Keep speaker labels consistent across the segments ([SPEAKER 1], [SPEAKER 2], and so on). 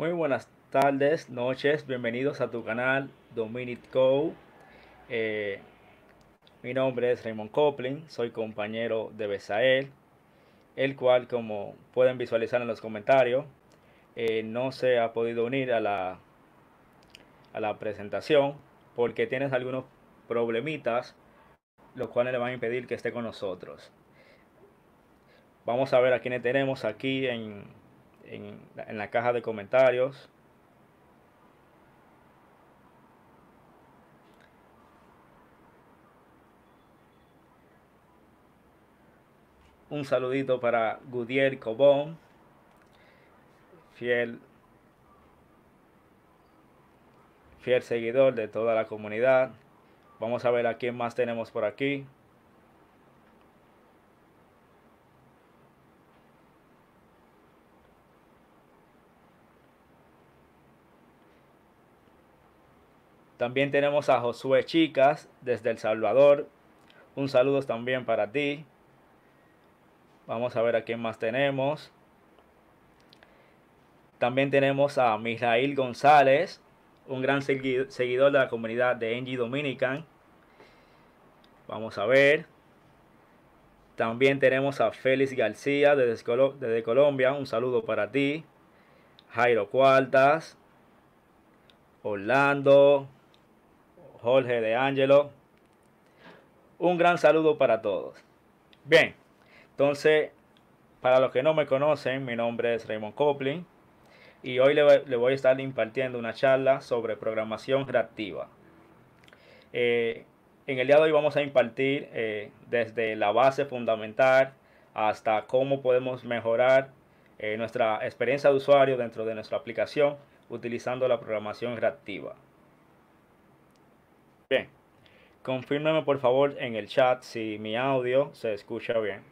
[SPEAKER 1] Muy buenas tardes, noches, bienvenidos a tu canal Dominic Go. Eh, mi nombre es Raymond Coplin, soy compañero de Besael, el cual como pueden visualizar en los comentarios, eh, no se ha podido unir a la, a la presentación porque tienes algunos problemitas, los cuales le van a impedir que esté con nosotros. Vamos a ver a quiénes tenemos aquí en, en, la caja de comentarios. Un saludito para Gudier Cobón, fiel, fiel seguidor de toda la comunidad. Vamos a ver a quién más tenemos por aquí. También tenemos a Josué Chicas desde El Salvador. Un saludo también para ti. Vamos a ver a quién más tenemos. También tenemos a Mijail González, un gran seguidor de la comunidad de Engie Dominican. Vamos a ver. También tenemos a Félix García desde, Colombia. Un saludo para ti. Jairo Cuartas. Orlando. Jorge de Angelo. Un gran saludo para todos. Bien, entonces, para los que no me conocen, mi nombre es Raymond Coplin y hoy le, voy a estar impartiendo una charla sobre programación reactiva. Eh, en el día de hoy vamos a impartir eh, desde la base fundamental hasta cómo podemos mejorar eh, nuestra experiencia de usuario dentro de nuestra aplicación utilizando la programación reactiva. Bien, confírmeme por favor en el chat si mi audio se escucha bien.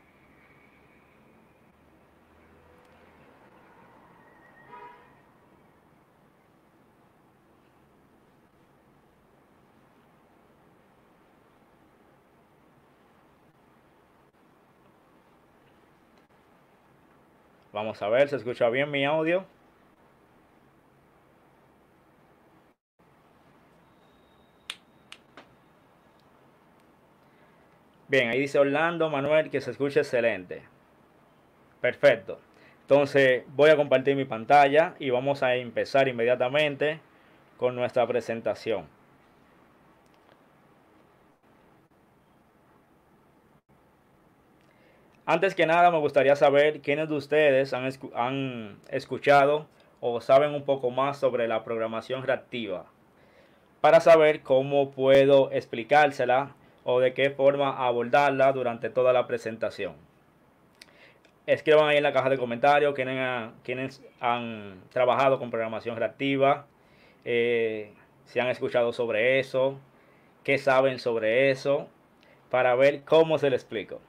[SPEAKER 1] Vamos a ver, ¿se escucha bien mi audio? Bien, ahí dice Orlando Manuel que se escucha excelente. Perfecto. Entonces voy a compartir mi pantalla y vamos a empezar inmediatamente con nuestra presentación. Antes que nada me gustaría saber quiénes de ustedes han, escuchado o saben un poco más sobre la programación reactiva para saber cómo puedo explicársela o de qué forma abordarla durante toda la presentación. Escriban ahí en la caja de comentarios quienes, quienes han trabajado con programación reactiva, eh, si han escuchado sobre eso, qué saben sobre eso, para ver cómo se le explico.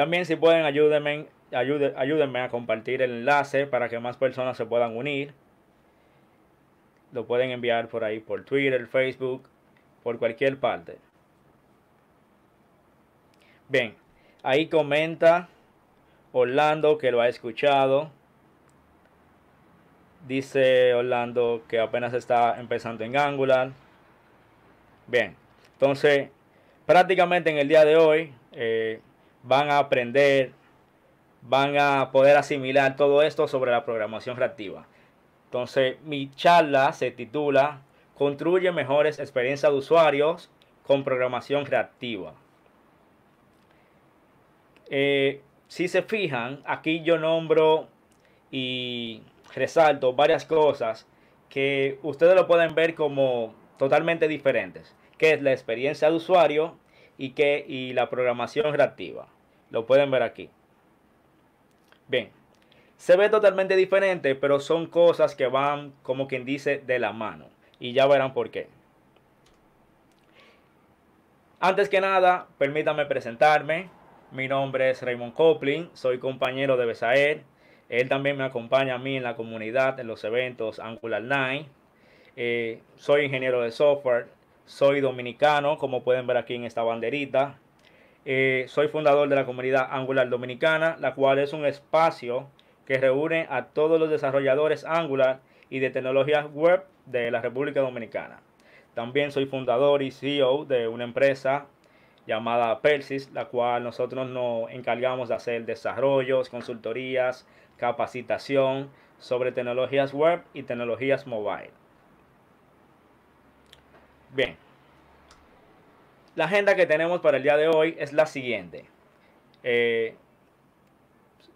[SPEAKER 1] También si pueden ayúdenme, ayúdenme a compartir el enlace para que más personas se puedan unir. Lo pueden enviar por ahí, por Twitter, Facebook, por cualquier parte. Bien, ahí comenta Orlando que lo ha escuchado. Dice Orlando que apenas está empezando en Angular. Bien, entonces prácticamente en el día de hoy eh, van a aprender, van a poder asimilar todo esto sobre la programación reactiva. Entonces, mi charla se titula Construye mejores experiencias de usuarios con programación reactiva. Eh, si se fijan, aquí yo nombro y resalto varias cosas que ustedes lo pueden ver como totalmente diferentes, que es la experiencia de usuario y, que, y la programación reactiva. Lo pueden ver aquí. Bien, se ve totalmente diferente, pero son cosas que van, como quien dice, de la mano. Y ya verán por qué. Antes que nada, permítanme presentarme. Mi nombre es Raymond Coplin, soy compañero de Besaer. Él también me acompaña a mí en la comunidad, en los eventos Angular 9. Eh, soy ingeniero de software, soy dominicano, como pueden ver aquí en esta banderita. Eh, soy fundador de la comunidad Angular Dominicana, la cual es un espacio que reúne a todos los desarrolladores Angular y de tecnologías web de la República Dominicana. También soy fundador y CEO de una empresa llamada Persis, la cual nosotros nos encargamos de hacer desarrollos, consultorías, capacitación sobre tecnologías web y tecnologías mobile. Bien, la agenda que tenemos para el día de hoy es la siguiente. Eh,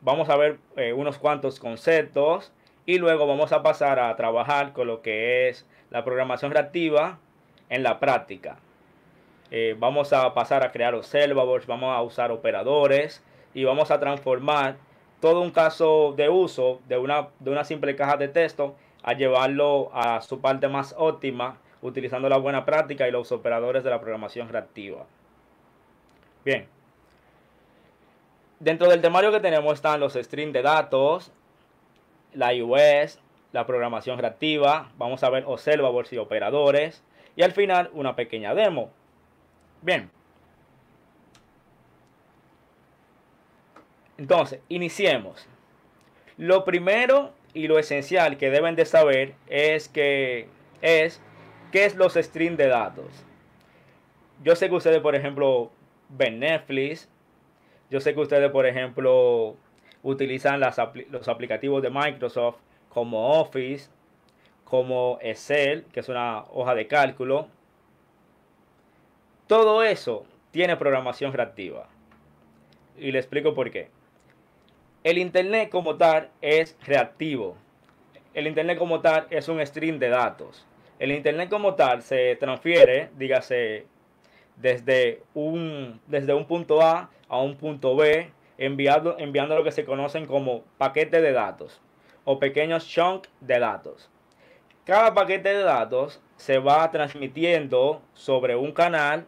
[SPEAKER 1] vamos a ver eh, unos cuantos conceptos y luego vamos a pasar a trabajar con lo que es la programación reactiva en la práctica. Eh, vamos a pasar a crear observables, vamos a usar operadores y vamos a transformar todo un caso de uso de una, de una simple caja de texto a llevarlo a su parte más óptima utilizando la buena práctica y los operadores de la programación reactiva. Bien. Dentro del temario que tenemos están los streams de datos, la iOS, la programación reactiva, vamos a ver observables y operadores y al final una pequeña demo. Bien. Entonces, iniciemos. Lo primero y lo esencial que deben de saber es que es qué es los streams de datos. Yo sé que ustedes, por ejemplo, ven Netflix. Yo sé que ustedes, por ejemplo, utilizan los aplicativos de Microsoft como Office, como Excel, que es una hoja de cálculo. Todo eso tiene programación reactiva. Y le explico por qué. El Internet como tal es reactivo. El Internet como tal es un stream de datos. El Internet como tal se transfiere, dígase, desde un, desde un punto A a un punto B, enviando, enviando lo que se conocen como paquetes de datos o pequeños chunks de datos. Cada paquete de datos se va transmitiendo sobre un canal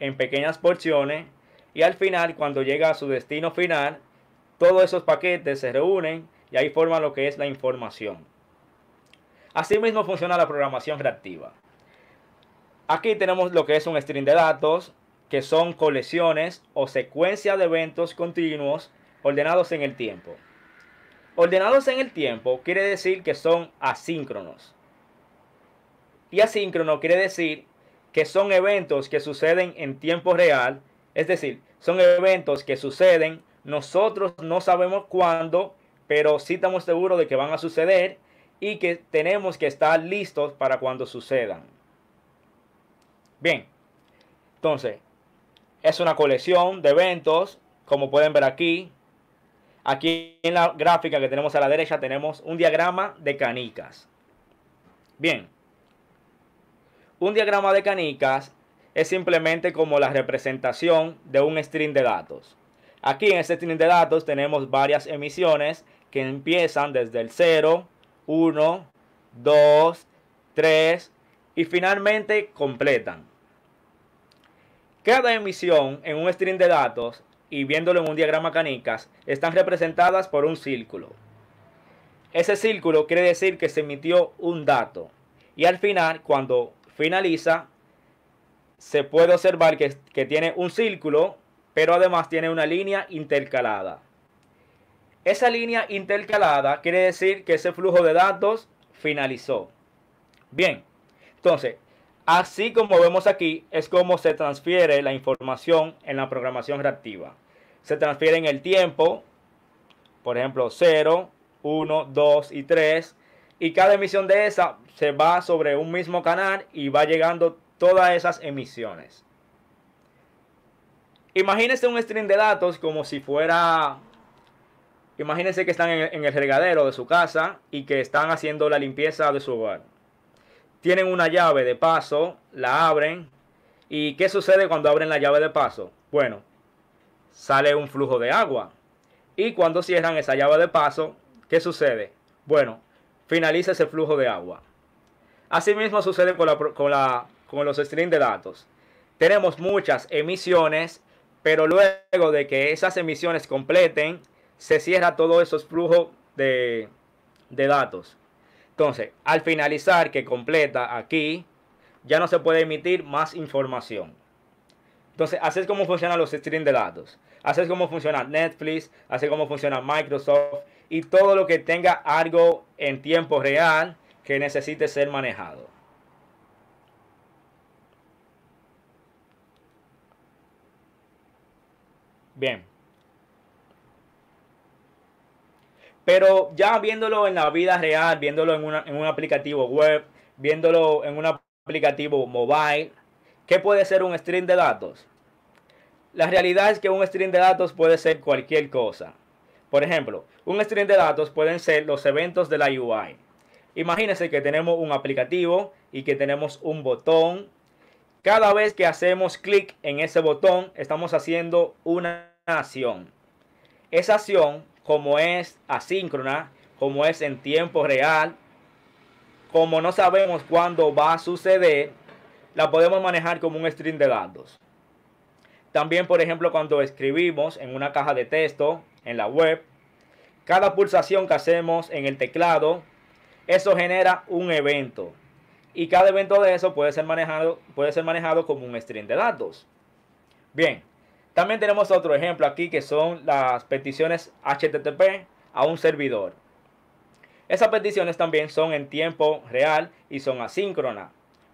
[SPEAKER 1] en pequeñas porciones y al final cuando llega a su destino final todos esos paquetes se reúnen y ahí forman lo que es la información. Asimismo funciona la programación reactiva. Aquí tenemos lo que es un string de datos que son colecciones o secuencias de eventos continuos ordenados en el tiempo. Ordenados en el tiempo quiere decir que son asíncronos. Y asíncrono quiere decir que son eventos que suceden en tiempo real, es decir, son eventos que suceden, nosotros no sabemos cuándo, pero sí estamos seguros de que van a suceder y que tenemos que estar listos para cuando sucedan. Bien, entonces, es una colección de eventos, como pueden ver aquí. Aquí en la gráfica que tenemos a la derecha tenemos un diagrama de canicas. Bien, un diagrama de canicas es simplemente como la representación de un string de datos. Aquí en este string de datos tenemos varias emisiones que empiezan desde el 0, 1, 2, 3 y finalmente completan. Cada emisión en un string de datos y viéndolo en un diagrama canicas están representadas por un círculo. Ese círculo quiere decir que se emitió un dato. Y al final, cuando finaliza, se puede observar que, que tiene un círculo, pero además tiene una línea intercalada. Esa línea intercalada quiere decir que ese flujo de datos finalizó. Bien, entonces, así como vemos aquí, es como se transfiere la información en la programación reactiva. Se transfiere en el tiempo, por ejemplo, 0, 1, 2 y 3, y cada emisión de esa se va sobre un mismo canal y va llegando todas esas emisiones. Imagínense un string de datos como si fuera... Imagínense que están en el regadero de su casa y que están haciendo la limpieza de su hogar. Tienen una llave de paso, la abren. ¿Y qué sucede cuando abren la llave de paso? Bueno, sale un flujo de agua. Y cuando cierran esa llave de paso, ¿qué sucede? Bueno, finaliza ese flujo de agua. Asimismo sucede con, los streams de datos. Tenemos muchas emisiones, pero luego de que esas emisiones completen, se cierra todos esos flujos de, de datos. Entonces, al finalizar que completa aquí, ya no se puede emitir más información. Entonces, así es como funcionan los streams de datos. Así es como funciona Netflix, así es como funciona Microsoft y todo lo que tenga algo en tiempo real que necesite ser manejado. Bien. Pero ya viéndolo en la vida real, viéndolo en, en un aplicativo web, viéndolo en un aplicativo mobile, ¿qué puede ser un stream de datos? La realidad es que un stream de datos puede ser cualquier cosa. Por ejemplo, un stream de datos pueden ser los eventos de la UI. Imagínense que tenemos un aplicativo y que tenemos un botón. Cada vez que hacemos clic en ese botón, estamos haciendo una acción. Esa acción, como es asíncrona, como es en tiempo real, como no sabemos cuándo va a suceder, la podemos manejar como un string de datos. También, por ejemplo, cuando escribimos en una caja de texto en la web, cada pulsación que hacemos en el teclado, eso genera un evento. Y cada evento de eso puede ser manejado, puede ser manejado como un string de datos. Bien, también tenemos otro ejemplo aquí que son las peticiones HTTP a un servidor. Esas peticiones también son en tiempo real y son asíncronas.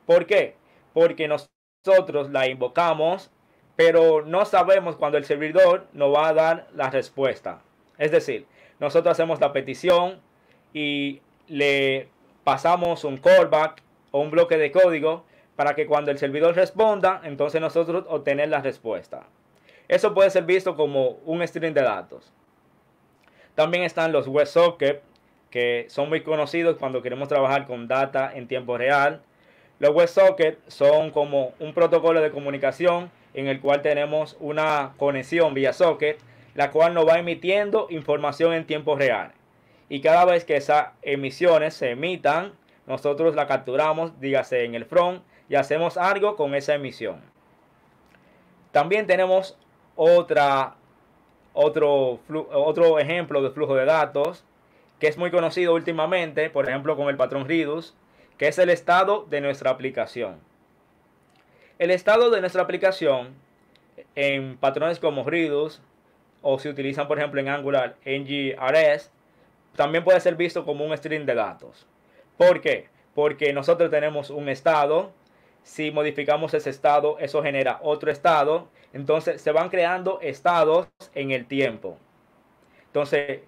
[SPEAKER 1] ¿Por qué? Porque nosotros la invocamos pero no sabemos cuando el servidor nos va a dar la respuesta. Es decir, nosotros hacemos la petición y le pasamos un callback o un bloque de código para que cuando el servidor responda, entonces nosotros obtener la respuesta. Eso puede ser visto como un string de datos. También están los WebSockets, que son muy conocidos cuando queremos trabajar con data en tiempo real. Los WebSockets son como un protocolo de comunicación en el cual tenemos una conexión vía socket, la cual nos va emitiendo información en tiempo real. Y cada vez que esas emisiones se emitan, nosotros la capturamos, dígase en el front, y hacemos algo con esa emisión. También tenemos otra, otro, otro ejemplo de flujo de datos que es muy conocido últimamente, por ejemplo con el patrón Redux, que es el estado de nuestra aplicación. El estado de nuestra aplicación en patrones como Redux o si utilizan por ejemplo en Angular NGRS también puede ser visto como un string de datos. ¿Por qué? Porque nosotros tenemos un estado, si modificamos ese estado, eso genera otro estado, entonces se van creando estados en el tiempo. Entonces,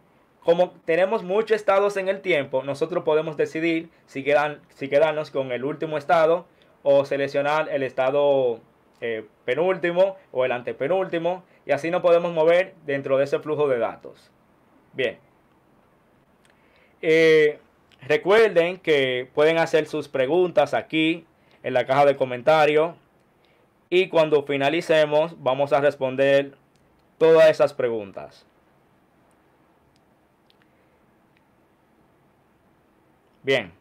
[SPEAKER 1] como tenemos muchos estados en el tiempo, nosotros podemos decidir si, quedan, si quedarnos con el último estado o seleccionar el estado eh, penúltimo o el antepenúltimo y así nos podemos mover dentro de ese flujo de datos. Bien. Eh, recuerden que pueden hacer sus preguntas aquí en la caja de comentarios y cuando finalicemos vamos a responder todas esas preguntas. Bien,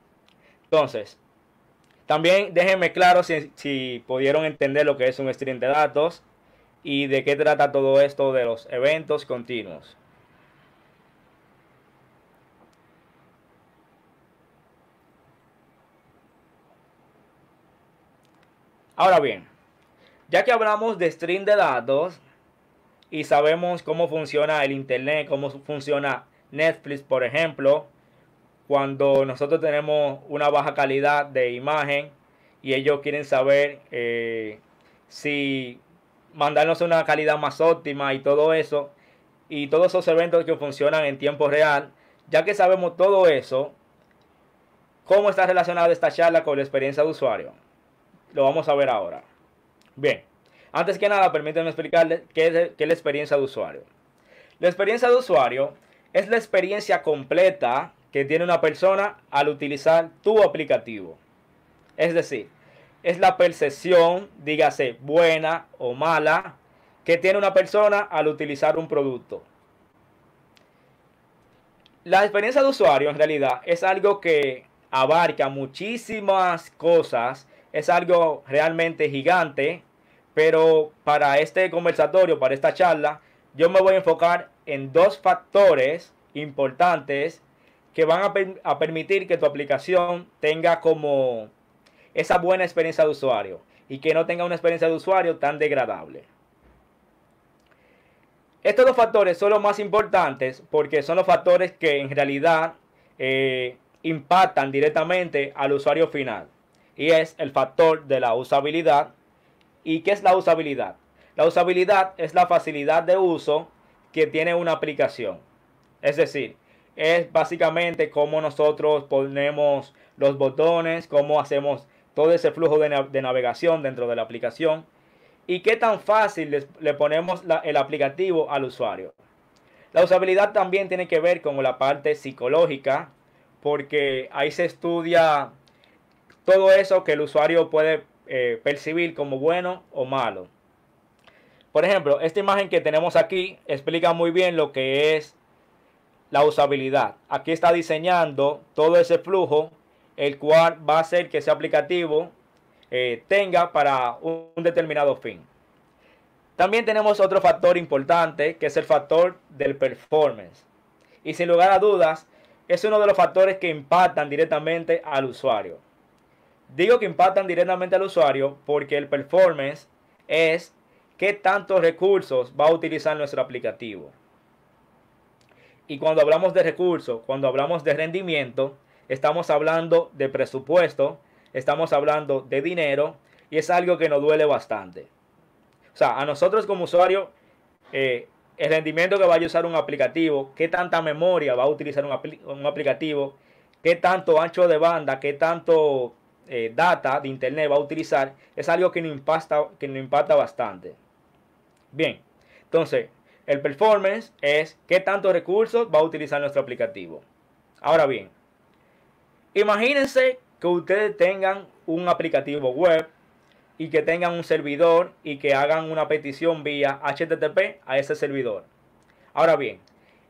[SPEAKER 1] entonces, también déjenme claro si, pudieron entender lo que es un stream de datos y de qué trata todo esto de los eventos continuos. Ahora bien, ya que hablamos de stream de datos y sabemos cómo funciona el Internet, cómo funciona Netflix, por ejemplo, cuando nosotros tenemos una baja calidad de imagen y ellos quieren saber eh, si mandarnos una calidad más óptima y todo eso y todos esos eventos que funcionan en tiempo real, ya que sabemos todo eso, ¿cómo está relacionada esta charla con la experiencia de usuario? Lo vamos a ver ahora. Bien, antes que nada, permítanme explicarles qué es, qué es la experiencia de usuario. La experiencia de usuario es la experiencia completa que tiene una persona al utilizar tu aplicativo. Es decir, es la percepción, dígase buena o mala, que tiene una persona al utilizar un producto. La experiencia de usuario en realidad es algo que abarca muchísimas cosas, es algo realmente gigante, pero para este conversatorio, para esta charla, yo me voy a enfocar en dos factores importantes que van a, permitir que tu aplicación tenga como esa buena experiencia de usuario y que no tenga una experiencia de usuario tan degradable. Estos dos factores son los más importantes porque son los factores que en realidad eh, impactan directamente al usuario final. Y es el factor de la usabilidad. ¿Y qué es la usabilidad? La usabilidad es la facilidad de uso que tiene una aplicación. Es decir, es básicamente cómo nosotros ponemos los botones, cómo hacemos todo ese flujo de, navegación dentro de la aplicación y qué tan fácil le ponemos el aplicativo al usuario. La usabilidad también tiene que ver con la parte psicológica, porque ahí se estudia todo eso que el usuario puede eh, percibir como bueno o malo. Por ejemplo, esta imagen que tenemos aquí explica muy bien lo que es la usabilidad. Aquí está diseñando todo ese flujo el cual va a hacer que ese aplicativo eh, tenga para un, determinado fin. También tenemos otro factor importante que es el factor del performance. Y sin lugar a dudas, es uno de los factores que impactan directamente al usuario. Digo que impactan directamente al usuario porque el performance es qué tantos recursos va a utilizar nuestro aplicativo. Y cuando hablamos de recursos, cuando hablamos de rendimiento, estamos hablando de presupuesto, estamos hablando de dinero y es algo que nos duele bastante. O sea, a nosotros como usuario, eh, el rendimiento que vaya a usar un aplicativo, qué tanta memoria va a utilizar un, aplicativo, qué tanto ancho de banda, qué tanto eh, data de internet va a utilizar, es algo que nos impacta, que nos impacta bastante. Bien, entonces, el performance es qué tantos recursos va a utilizar nuestro aplicativo. Ahora bien, Imagínense que ustedes tengan un aplicativo web y que tengan un servidor y que hagan una petición vía HTTP a ese servidor. Ahora bien,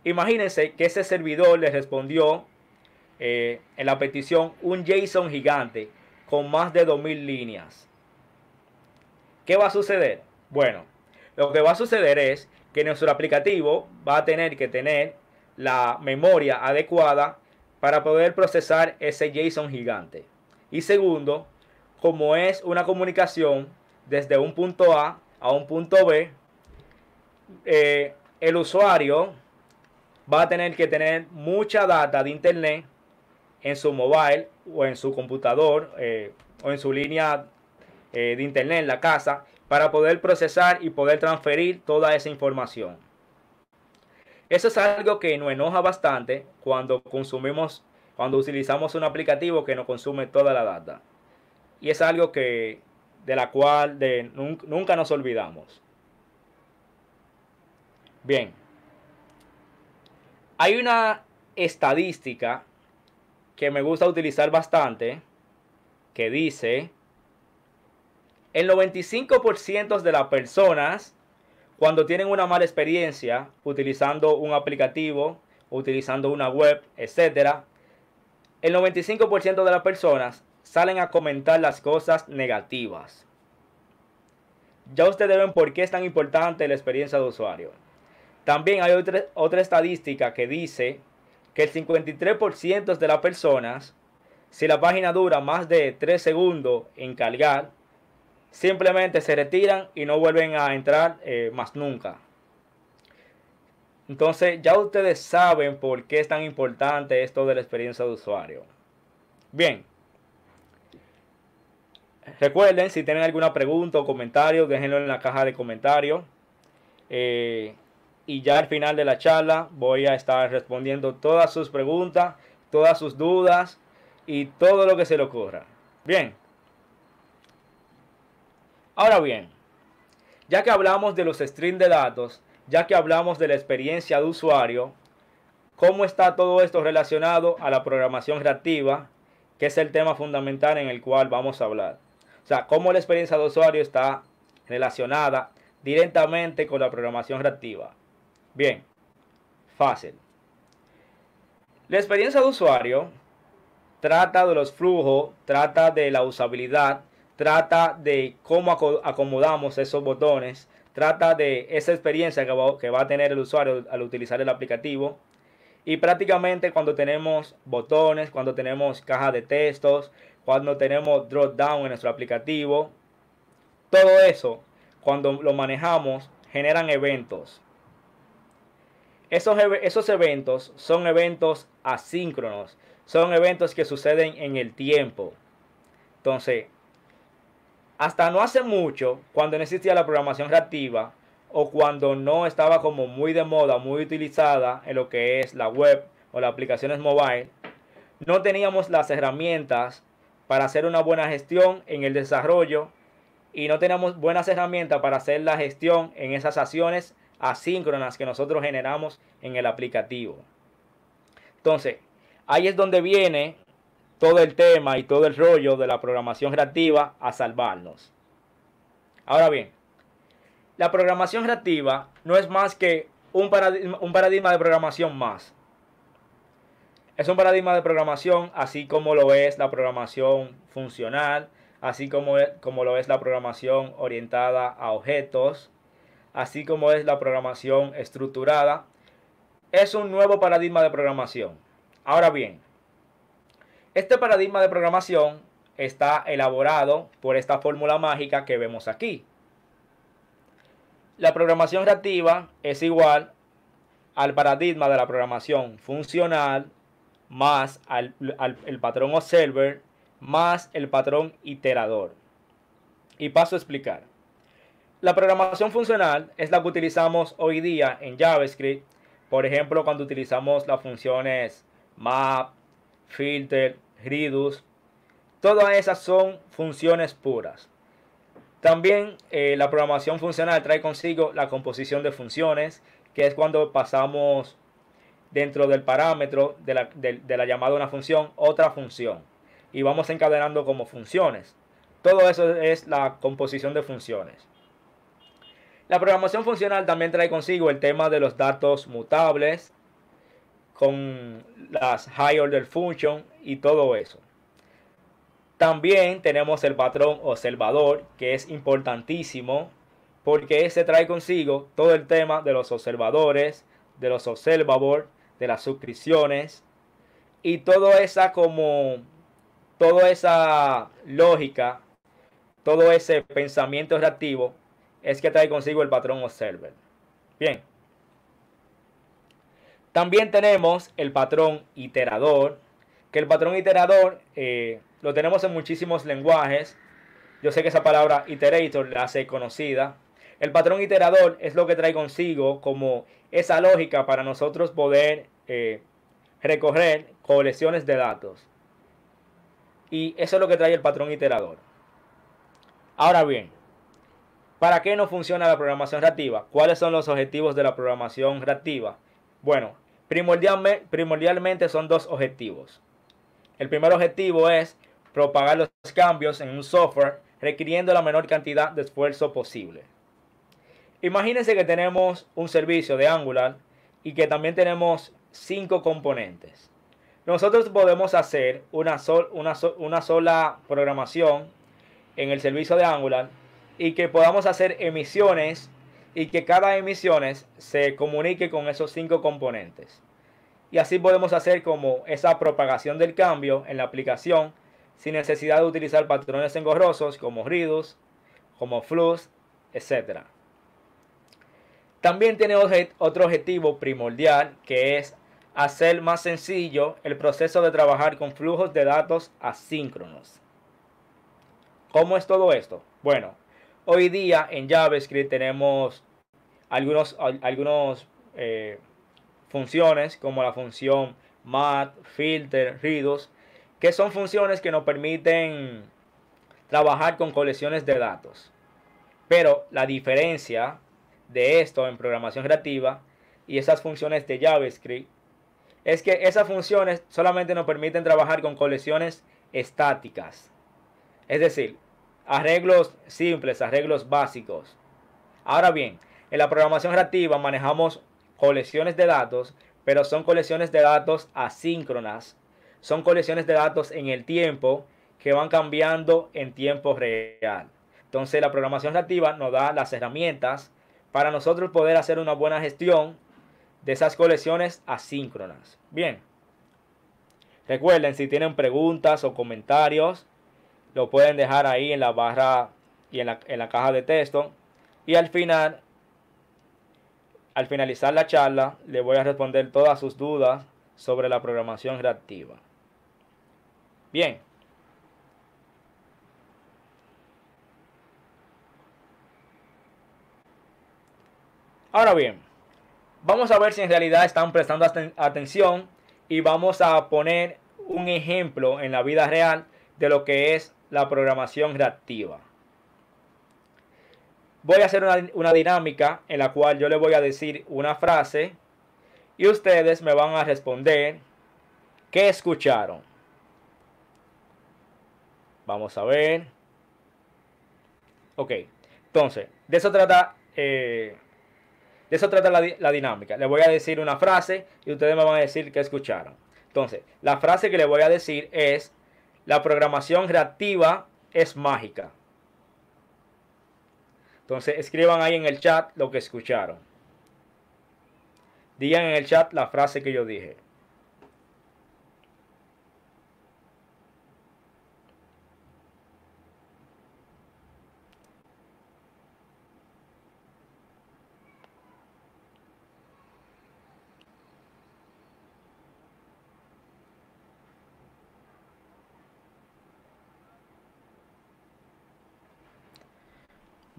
[SPEAKER 1] imagínense que ese servidor les respondió eh, en la petición un JSON gigante con más de 2000 líneas. ¿Qué va a suceder? Bueno, lo que va a suceder es que nuestro aplicativo va a tener que tener la memoria adecuada para poder procesar ese JSON gigante. Y segundo, como es una comunicación desde un punto A a un punto B, eh, el usuario va a tener que tener mucha data de internet en su mobile o en su computador eh, o en su línea eh, de internet en la casa para poder procesar y poder transferir toda esa información. Eso es algo que nos enoja bastante cuando consumimos, cuando utilizamos un aplicativo que nos consume toda la data. Y es algo que de la cual de, nunca nos olvidamos. Bien. Hay una estadística que me gusta utilizar bastante que dice el 95% de las personas cuando tienen una mala experiencia utilizando un aplicativo, utilizando una web, etc., el 95% de las personas salen a comentar las cosas negativas. Ya ustedes ven por qué es tan importante la experiencia de usuario. También hay otra, otra estadística que dice que el 53% de las personas, si la página dura más de 3 segundos en cargar, simplemente se retiran y no vuelven a entrar eh, más nunca. Entonces ya ustedes saben por qué es tan importante esto de la experiencia de usuario. Bien. Recuerden, si tienen alguna pregunta o comentario, déjenlo en la caja de comentarios. Eh, y ya al final de la charla voy a estar respondiendo todas sus preguntas, todas sus dudas y todo lo que se le ocurra. Bien. Ahora bien, ya que hablamos de los streams de datos, ya que hablamos de la experiencia de usuario, ¿cómo está todo esto relacionado a la programación reactiva, que es el tema fundamental en el cual vamos a hablar? O sea, cómo la experiencia de usuario está relacionada directamente con la programación reactiva. Bien, fácil. La experiencia de usuario trata de los flujos, trata de la usabilidad, trata de cómo acomodamos esos botones, trata de esa experiencia que va, a tener el usuario al utilizar el aplicativo Y prácticamente cuando tenemos botones, cuando tenemos caja de textos, cuando tenemos drop down en nuestro aplicativo, todo eso, cuando lo manejamos, generan eventos. Esos, esos eventos son eventos asíncronos, son eventos que suceden en el tiempo. Entonces, hasta no hace mucho, cuando no existía la programación reactiva o cuando no estaba como muy de moda, muy utilizada en lo que es la web o las aplicaciones mobile, no teníamos las herramientas para hacer una buena gestión en el desarrollo y no teníamos buenas herramientas para hacer la gestión en esas acciones asíncronas que nosotros generamos en el aplicativo. Entonces, ahí es donde viene todo el tema y todo el rollo de la programación reactiva a salvarnos. Ahora bien, la programación reactiva no es más que un paradigma, un paradigma de programación más. Es un paradigma de programación así como lo es la programación funcional, así como, como lo es la programación orientada a objetos, así como es la programación estructurada. Es un nuevo paradigma de programación. Ahora bien, este paradigma de programación está elaborado por esta fórmula mágica que vemos aquí. La programación reactiva es igual al paradigma de la programación funcional más al, el patrón observer más el patrón iterador. Y paso a explicar. La programación funcional es la que utilizamos hoy día en JavaScript, por ejemplo, cuando utilizamos las funciones map, filter, reduce. Todas esas son funciones puras. También eh, la programación funcional trae consigo la composición de funciones, que es cuando pasamos dentro del parámetro de la, de la llamada una función otra función. Y vamos encadenando como funciones. Todo eso es la composición de funciones. La programación funcional también trae consigo el tema de los datos mutables, con las high order function y todo eso. También tenemos el patrón observador, que es importantísimo porque ese trae consigo todo el tema de los observadores, de los observadores, de las suscripciones y todo esa como toda esa lógica, todo ese pensamiento reactivo es que trae consigo el patrón observer. Bien. También tenemos el patrón iterador, que el patrón iterador eh, lo tenemos en muchísimos lenguajes. Yo sé que esa palabra iterator la hace conocida. El patrón iterador es lo que trae consigo como esa lógica para nosotros poder eh, recorrer colecciones de datos. Y eso es lo que trae el patrón iterador. Ahora bien, ¿para qué no funciona la programación reactiva? ¿Cuáles son los objetivos de la programación reactiva? Bueno, primordialmente, son dos objetivos. El primer objetivo es propagar los cambios en un software requiriendo la menor cantidad de esfuerzo posible. Imagínense que tenemos un servicio de Angular y que también tenemos cinco componentes. Nosotros podemos hacer una sola programación en el servicio de Angular y que podamos hacer emisiones y que cada emisión se comunique con esos cinco componentes. Y así podemos hacer como esa propagación del cambio en la aplicación sin necesidad de utilizar patrones engorrosos como Redux, como Flux, etc. También tiene otro objetivo primordial que es hacer más sencillo el proceso de trabajar con flujos de datos asíncronos. ¿Cómo es todo esto? Bueno, hoy día en JavaScript tenemos algunos, eh, funciones como la función mat, filter, redos, que son funciones que nos permiten trabajar con colecciones de datos. Pero la diferencia de esto en programación creativa y esas funciones de JavaScript es que esas funciones solamente nos permiten trabajar con colecciones estáticas. Es decir, arreglos simples, arreglos básicos. Ahora bien, en la programación reactiva manejamos colecciones de datos, pero son colecciones de datos asíncronas. Son colecciones de datos en el tiempo que van cambiando en tiempo real. Entonces la programación reactiva nos da las herramientas para nosotros poder hacer una buena gestión de esas colecciones asíncronas. Bien. Recuerden, si tienen preguntas o comentarios, lo pueden dejar ahí en la barra y en la, en la caja de texto. Y al final, al finalizar la charla, le voy a responder todas sus dudas sobre la programación reactiva. Bien. Ahora bien, vamos a ver si en realidad están prestando atención y vamos a poner un ejemplo en la vida real de lo que es la programación reactiva. Voy a hacer una, dinámica en la cual yo le voy a decir una frase y ustedes me van a responder qué escucharon. Vamos a ver. Ok, entonces, de eso trata, eh, de eso trata la, la dinámica. Le voy a decir una frase y ustedes me van a decir qué escucharon. Entonces, la frase que le voy a decir es, la programación reactiva es mágica. Entonces, escriban ahí en el chat lo que escucharon. Digan en el chat la frase que yo dije.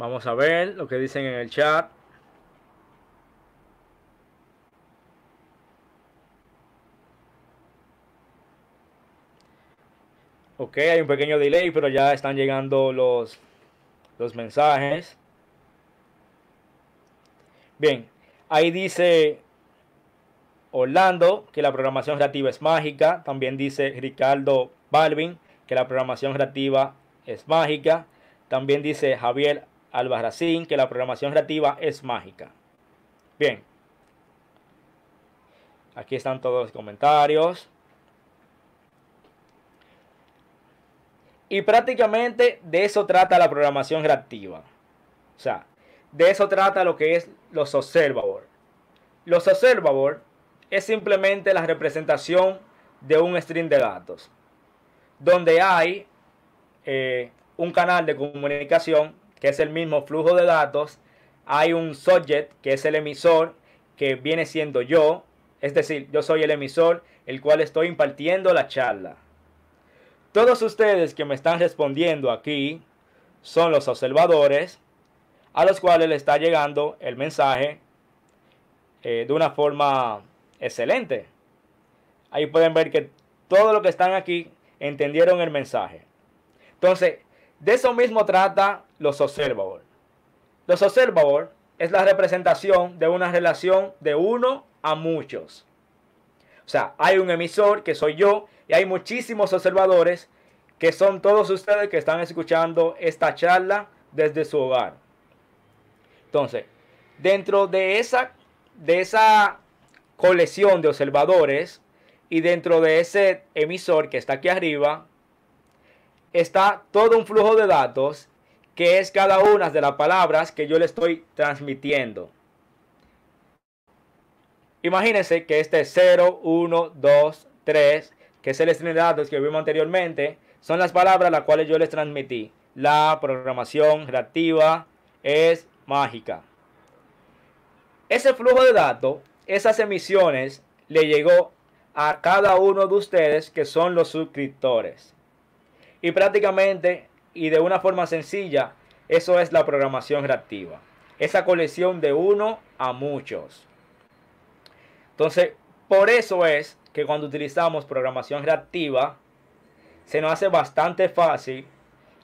[SPEAKER 1] Vamos a ver lo que dicen en el chat. Ok, hay un pequeño delay, pero ya están llegando los, los mensajes. Bien, ahí dice Orlando que la programación creativa es mágica. También dice Ricardo Balvin que la programación creativa es mágica. También dice Javier Albarracín que la programación creativa es mágica. Bien. Aquí están todos los comentarios. Y prácticamente de eso trata la programación reactiva. O sea, de eso trata lo que es los observador. Los observador es simplemente la representación de un string de datos. Donde hay eh, un canal de comunicación que es el mismo flujo de datos. Hay un subject, que es el emisor, que viene siendo yo. Es decir, yo soy el emisor, el cual estoy impartiendo la charla. Todos ustedes que me están respondiendo aquí son los observadores a los cuales le está llegando el mensaje eh, de una forma excelente. Ahí pueden ver que todos los que están aquí entendieron el mensaje. Entonces, de eso mismo trata los observadores. Los observadores es la representación de una relación de uno a muchos. O sea, hay un emisor que soy yo y hay muchísimos observadores que son todos ustedes que están escuchando esta charla desde su hogar. Entonces, dentro de esa, de esa colección de observadores y dentro de ese emisor que está aquí arriba, está todo un flujo de datos que es cada una de las palabras que yo le estoy transmitiendo. Imagínense que este 0, 1, 2, 3, que es el string de datos que vimos anteriormente, son las palabras las cuales yo les transmití. La programación reactiva es mágica. Ese flujo de datos, esas emisiones, le llegó a cada uno de ustedes que son los suscriptores. Y prácticamente y de una forma sencilla, eso es la programación reactiva. Esa colección de uno a muchos. Entonces, por eso es que cuando utilizamos programación reactiva, se nos hace bastante fácil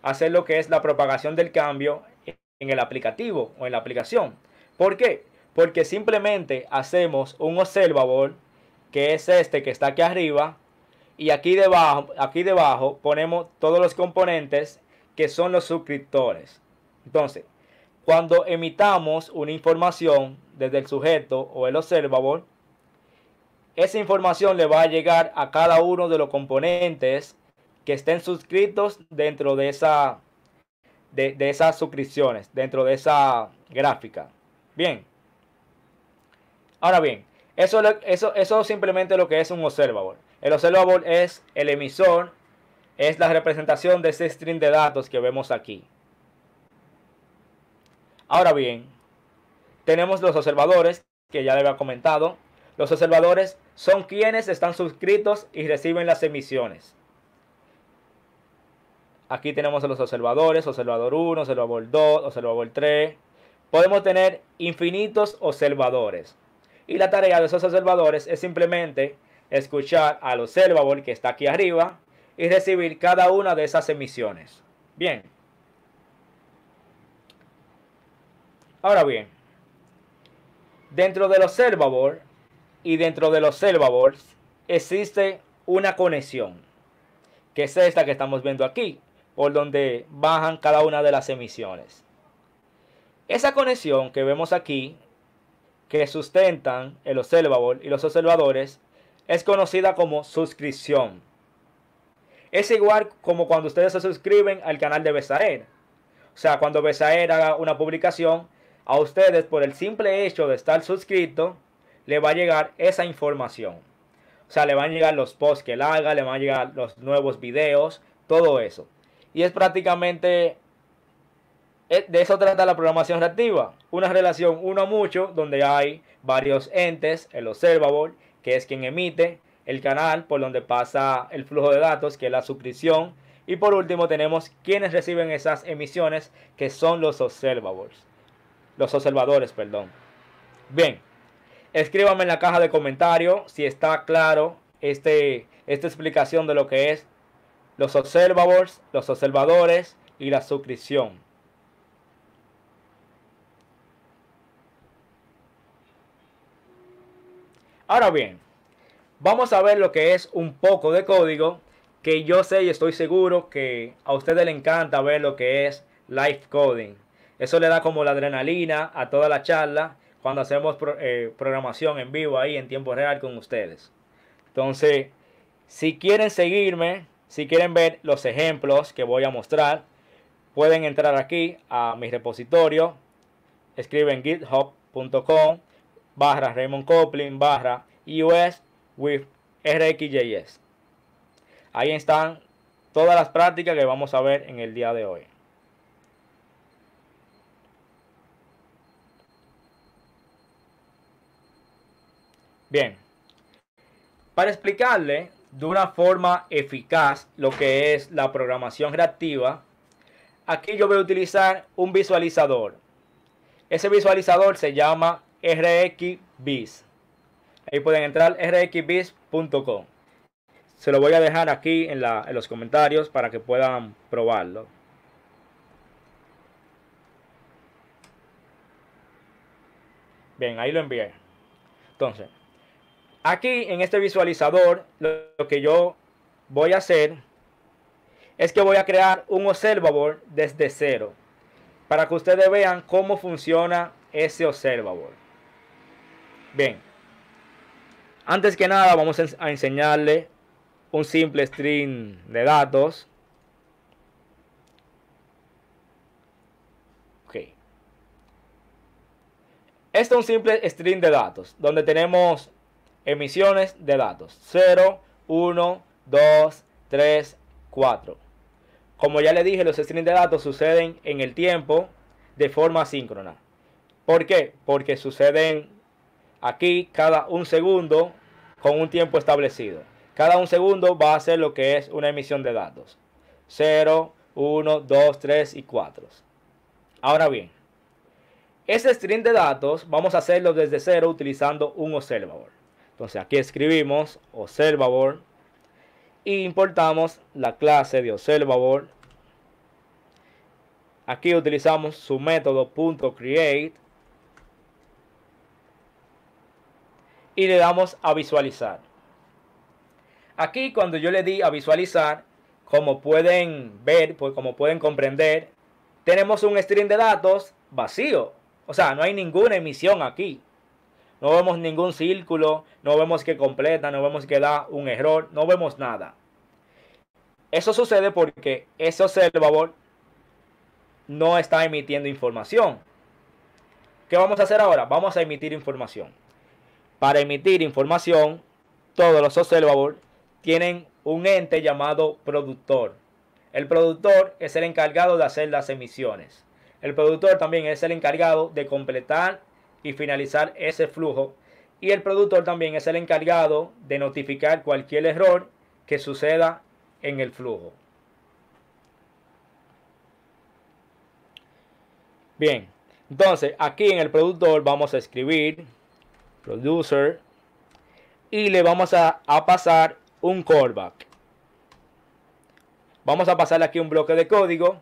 [SPEAKER 1] hacer lo que es la propagación del cambio en el aplicativo o en la aplicación. ¿Por qué? Porque simplemente hacemos un observable, que es este que está aquí arriba, y aquí debajo, aquí debajo ponemos todos los componentes que son los suscriptores. Entonces, cuando emitamos una información desde el sujeto o el observable, esa información le va a llegar a cada uno de los componentes que estén suscritos dentro de esa de, de esas suscripciones, dentro de esa gráfica. Bien. Ahora bien, Eso, eso, eso simplemente lo que es un observable. El observable es el emisor, es la representación de ese string de datos que vemos aquí. Ahora bien, tenemos los observadores, que ya le había comentado. Los observadores son quienes están suscritos y reciben las emisiones. Aquí tenemos a los observadores, observador 1, observador 2, observador 3. Podemos tener infinitos observadores. Y la tarea de esos observadores es simplemente escuchar al observador que está aquí arriba y recibir cada una de esas emisiones. Bien. Ahora bien, dentro del observador y dentro de los observadores existe una conexión, que es esta que estamos viendo aquí, por donde bajan cada una de las emisiones. Esa conexión que vemos aquí, que sustentan el observador y los observadores, es conocida como suscripción. Es igual como cuando ustedes se suscriben al canal de Besaer. O sea, cuando Besaer haga una publicación, a ustedes por el simple hecho de estar suscrito, le va a llegar esa información. O sea, le van a llegar los posts que él haga, le van a llegar los nuevos videos, todo eso. Y es prácticamente, eh, de eso trata la programación reactiva. Una relación uno a mucho, donde hay varios entes, el observable, que es quien emite, el canal por donde pasa el flujo de datos, que es la suscripción. Y por último tenemos quienes reciben esas emisiones, que son los observables. Los observadores, perdón. Bien, escríbame en la caja de comentarios si está claro este, esta explicación de lo que es los observables, los observadores y la suscripción. Ahora bien, vamos a ver lo que es un poco de código que yo sé y estoy seguro que a ustedes les encanta ver lo que es live coding. Eso le da como la adrenalina a toda la charla cuando hacemos eh, programación en vivo ahí en tiempo real con ustedes. Entonces, si quieren seguirme, si quieren ver los ejemplos que voy a mostrar, pueden entrar aquí a mi repositorio, escriben github.com barra Raymond Copeland barra US with RxJS. Ahí están todas las prácticas que vamos a ver en el día de hoy. Bien, para explicarle de una forma eficaz lo que es la programación reactiva, aquí yo voy a utilizar un visualizador. Ese visualizador se llama RxBiz. Ahí pueden entrar rxbiz.com. Se lo voy a dejar aquí en, en los comentarios para que puedan probarlo. Bien, ahí lo envié. Entonces, Aquí en este visualizador lo que yo voy a hacer es que voy a crear un observador desde cero para que ustedes vean cómo funciona ese observador. Bien, antes que nada vamos a enseñarle un simple string de datos. Ok. Este es un simple string de datos donde tenemos emisiones de datos. 0, 1, 2, 3, 4. Como ya le dije, los strings de datos suceden en el tiempo de forma síncrona. ¿Por qué? Porque suceden aquí cada un segundo con un tiempo establecido. Cada un segundo va a ser lo que es una emisión de datos. 0, 1, 2, 3 y 4. Ahora bien, ese string de datos vamos a hacerlo desde cero utilizando un observador. Entonces aquí escribimos observador y importamos la clase de observador. Aquí utilizamos su método .create y le damos a visualizar. Aquí cuando yo le di a visualizar, como pueden ver, pues como pueden comprender, tenemos un string de datos vacío. O sea, no hay ninguna emisión aquí. No vemos ningún círculo, no vemos que completa, no vemos que da un error, no vemos nada. Eso sucede porque ese observador no está emitiendo información. ¿Qué vamos a hacer ahora? Vamos a emitir información. Para emitir información, todos los observables tienen un ente llamado productor. El productor es el encargado de hacer las emisiones. El productor también es el encargado de completar y finalizar ese flujo. Y el productor también es el encargado de notificar cualquier error que suceda en el flujo. Bien, entonces aquí en el productor vamos a escribir producer y le vamos a, pasar un callback. Vamos a pasarle aquí un bloque de código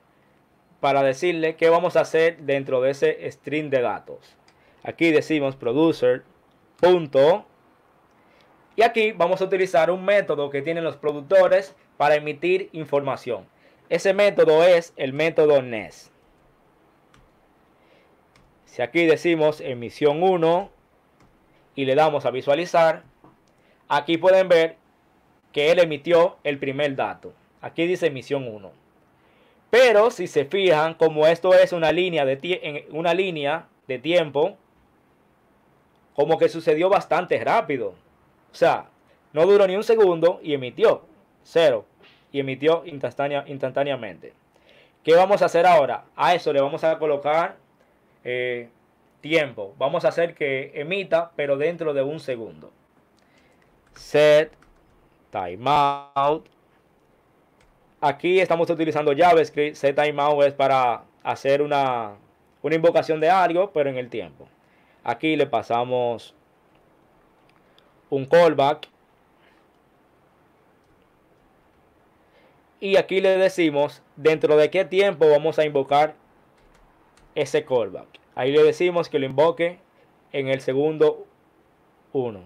[SPEAKER 1] para decirle qué vamos a hacer dentro de ese string de datos. Aquí decimos producer punto y aquí vamos a utilizar un método que tienen los productores para emitir información. Ese método es el método NES. Si aquí decimos emisión 1 y le damos a visualizar, aquí pueden ver que él emitió el primer dato. Aquí dice emisión 1. Pero si se fijan, como esto es una línea de, una línea de tiempo, como que sucedió bastante rápido. O sea, no duró ni un segundo y emitió cero. Y emitió instantáneamente. ¿Qué vamos a hacer ahora? A eso le vamos a colocar eh, tiempo. Vamos a hacer que emita, pero dentro de un segundo. Set timeout. Aquí estamos utilizando JavaScript. Set timeout es para hacer una, una invocación de algo, pero en el tiempo. Aquí le pasamos un callback. Y aquí le decimos dentro de qué tiempo vamos a invocar ese callback. Ahí le decimos que lo invoque en el segundo 1.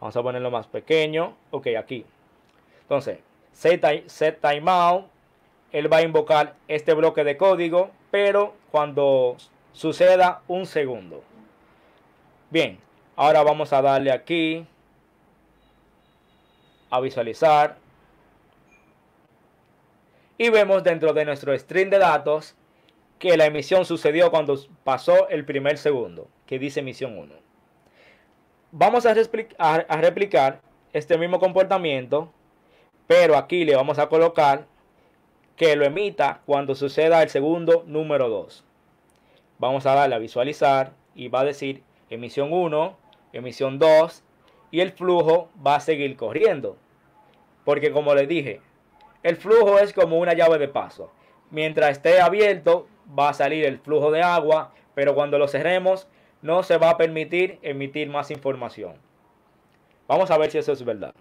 [SPEAKER 1] Vamos a ponerlo más pequeño. Ok, aquí. Entonces, set, timeout. Él va a invocar este bloque de código, pero cuando suceda un segundo. Bien, ahora vamos a darle aquí a visualizar. Y vemos dentro de nuestro string de datos que la emisión sucedió cuando pasó el primer segundo, que dice emisión 1. Vamos a, replicar este mismo comportamiento, pero aquí le vamos a colocar que lo emita cuando suceda el segundo número 2. Vamos a darle a visualizar y va a decir emisión 1, emisión 2 y el flujo va a seguir corriendo. Porque como les dije, el flujo es como una llave de paso. Mientras esté abierto, va a salir el flujo de agua, pero cuando lo cerremos no se va a permitir emitir más información. Vamos a ver si eso es verdad.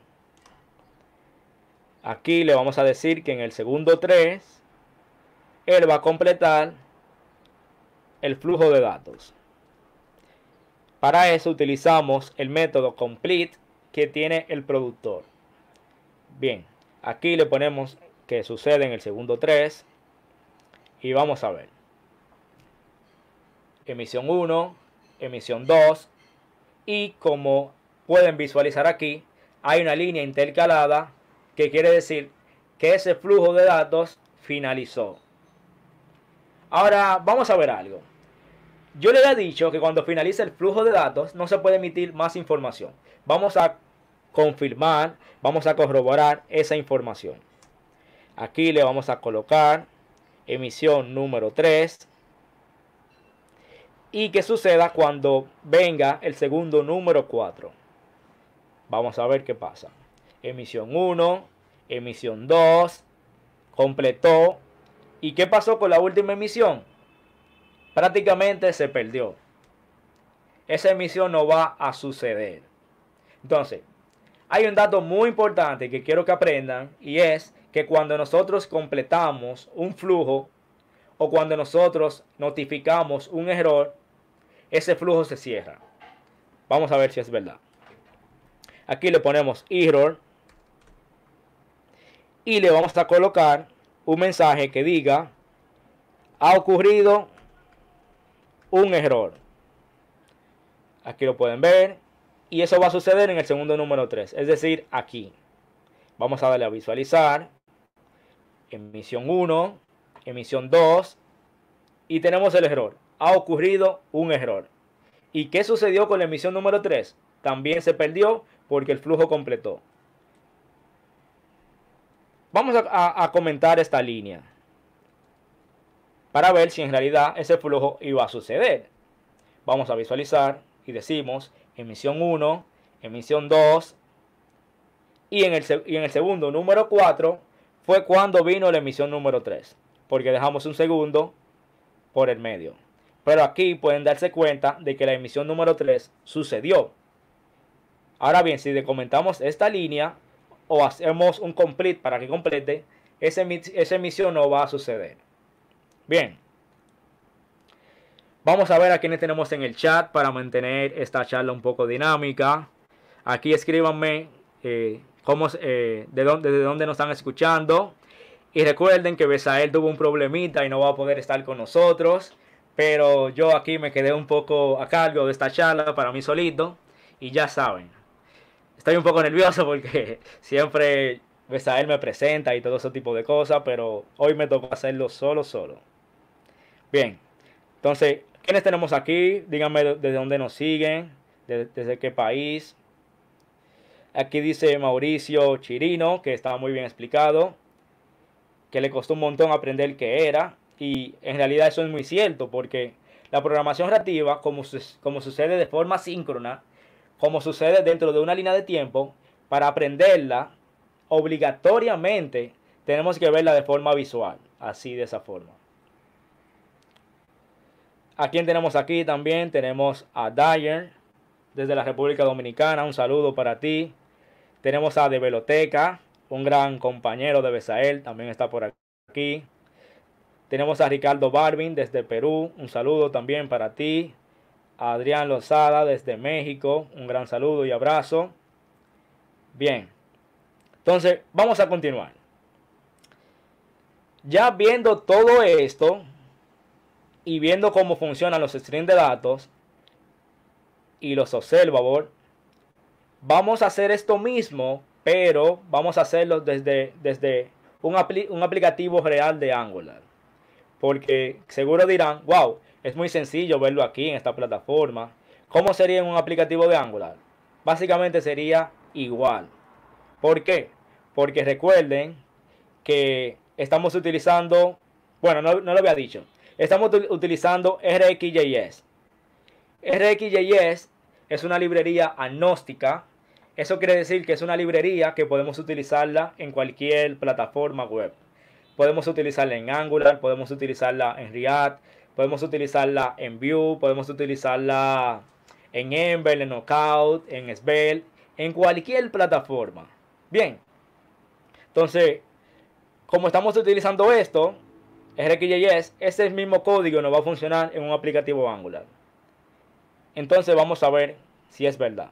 [SPEAKER 1] Aquí le vamos a decir que en el segundo 3, él va a completar el flujo de datos. Para eso utilizamos el método complete que tiene el productor. Bien, aquí le ponemos que sucede en el segundo 3 y vamos a ver emisión 1, emisión 2 y como pueden visualizar aquí, hay una línea intercalada que quiere decir que ese flujo de datos finalizó. Ahora vamos a ver algo. Yo le he dicho que cuando finalice el flujo de datos no se puede emitir más información. Vamos a confirmar, vamos a corroborar esa información. Aquí le vamos a colocar emisión número 3 y que suceda cuando venga el segundo número 4. Vamos a ver qué pasa. Emisión 1, emisión 2, completó. ¿Y qué pasó con la última emisión? Prácticamente se perdió. Esa emisión no va a suceder. Entonces, hay un dato muy importante que quiero que aprendan y es que cuando nosotros completamos un flujo o cuando nosotros notificamos un error, ese flujo se cierra. Vamos a ver si es verdad. Aquí le ponemos error y le vamos a colocar un mensaje que diga ha ocurrido un error. Aquí lo pueden ver y eso va a suceder en el segundo número 3, es decir, aquí. Vamos a darle a visualizar emisión 1, emisión 2 y tenemos el error. Ha ocurrido un error. ¿Y qué sucedió con la emisión número 3? También se perdió porque el flujo completó. Vamos a, comentar esta línea para ver si en realidad ese flujo iba a suceder. Vamos a visualizar y decimos emisión 1, emisión 2 y en el, y en el segundo número 4 fue cuando vino la emisión número 3, porque dejamos un segundo por el medio. Pero aquí pueden darse cuenta de que la emisión número 3 sucedió. Ahora bien, si le comentamos esta línea o hacemos un complete para que complete, esa, emisión no va a suceder. Bien. Vamos a ver a quiénes tenemos en el chat para mantener esta charla un poco dinámica. Aquí escríbanme eh, cómo, eh, de, dónde, de dónde nos están escuchando. Y recuerden que Besael tuvo un problemita y no va a poder estar con nosotros. Pero yo aquí me quedé un poco a cargo de esta charla para mí solito. Y ya saben, estoy un poco nervioso porque siempre Besael me presenta y todo ese tipo de cosas. Pero hoy me tocó hacerlo solo, solo. Bien, entonces, ¿quiénes tenemos aquí? Díganme desde dónde nos siguen, desde, qué país. Aquí dice Mauricio Chirino, que estaba muy bien explicado, que le costó un montón aprender qué era. Y en realidad eso es muy cierto, porque la programación reactiva, como, sucede de forma síncrona, como sucede dentro de una línea de tiempo, para aprenderla, obligatoriamente tenemos que verla de forma visual, así de esa forma. ¿A quién tenemos aquí también? Tenemos a Dyer desde la República Dominicana. Un saludo para ti. Tenemos a De Veloteca, un gran compañero de Besael, también está por aquí. Tenemos a Ricardo Barbin desde Perú, un saludo también para ti. Adrián Lozada desde México, un gran saludo y abrazo. Bien, entonces vamos a continuar. Ya viendo todo esto y viendo cómo funcionan los streams de datos y los observable, vamos a hacer esto mismo, pero vamos a hacerlo desde, desde un, un aplicativo real de Angular. Porque seguro dirán, wow, es muy sencillo verlo aquí en esta plataforma. ¿Cómo sería un aplicativo de Angular? Básicamente sería igual. ¿Por qué? Porque recuerden que estamos utilizando, bueno, no, no lo había dicho, estamos utilizando RxJS. RxJS es una librería agnóstica. Eso quiere decir que es una librería que podemos utilizarla en cualquier plataforma web. Podemos utilizarla en Angular, podemos utilizarla en React, podemos utilizarla en Vue, podemos utilizarla en Ember, en Knockout, en Svelte, en cualquier plataforma. Bien, entonces, como estamos utilizando esto, RxJS, ese mismo código no va a funcionar en un aplicativo Angular. Entonces vamos a ver si es verdad.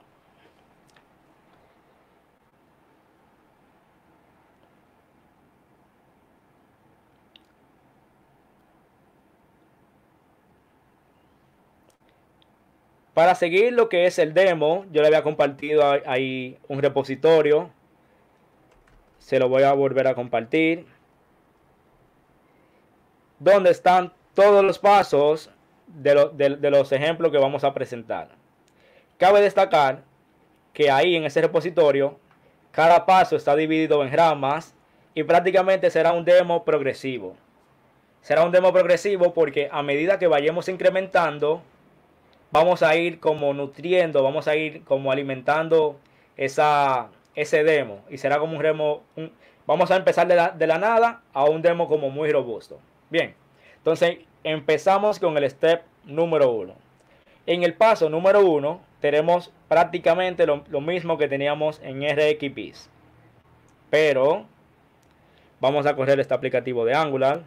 [SPEAKER 1] Para seguir lo que es el demo, yo le había compartido ahí un repositorio. Se lo voy a volver a compartir. Donde están todos los pasos de, los ejemplos que vamos a presentar. Cabe destacar que ahí en ese repositorio cada paso está dividido en ramas y prácticamente será un demo progresivo. Será un demo progresivo porque a medida que vayamos incrementando vamos a ir como nutriendo, vamos a ir como alimentando esa, ese demo. Y será como un demo, vamos a empezar de la, de la nada a un demo como muy robusto. Bien, entonces empezamos con el step número uno. En el paso número uno tenemos prácticamente lo, lo mismo que teníamos en RxPis. Pero vamos a correr este aplicativo de Angular.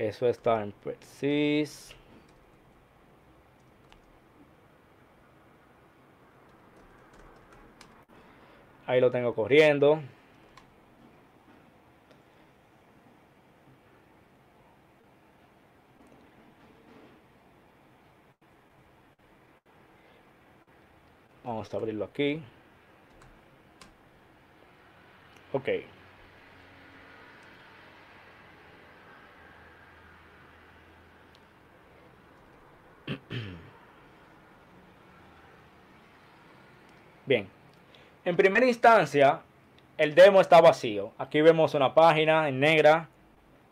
[SPEAKER 1] Eso está en Precis. Ahí lo tengo corriendo. Vamos a abrirlo aquí. Ok. Bien. En primera instancia, el demo está vacío. Aquí vemos una página en negra,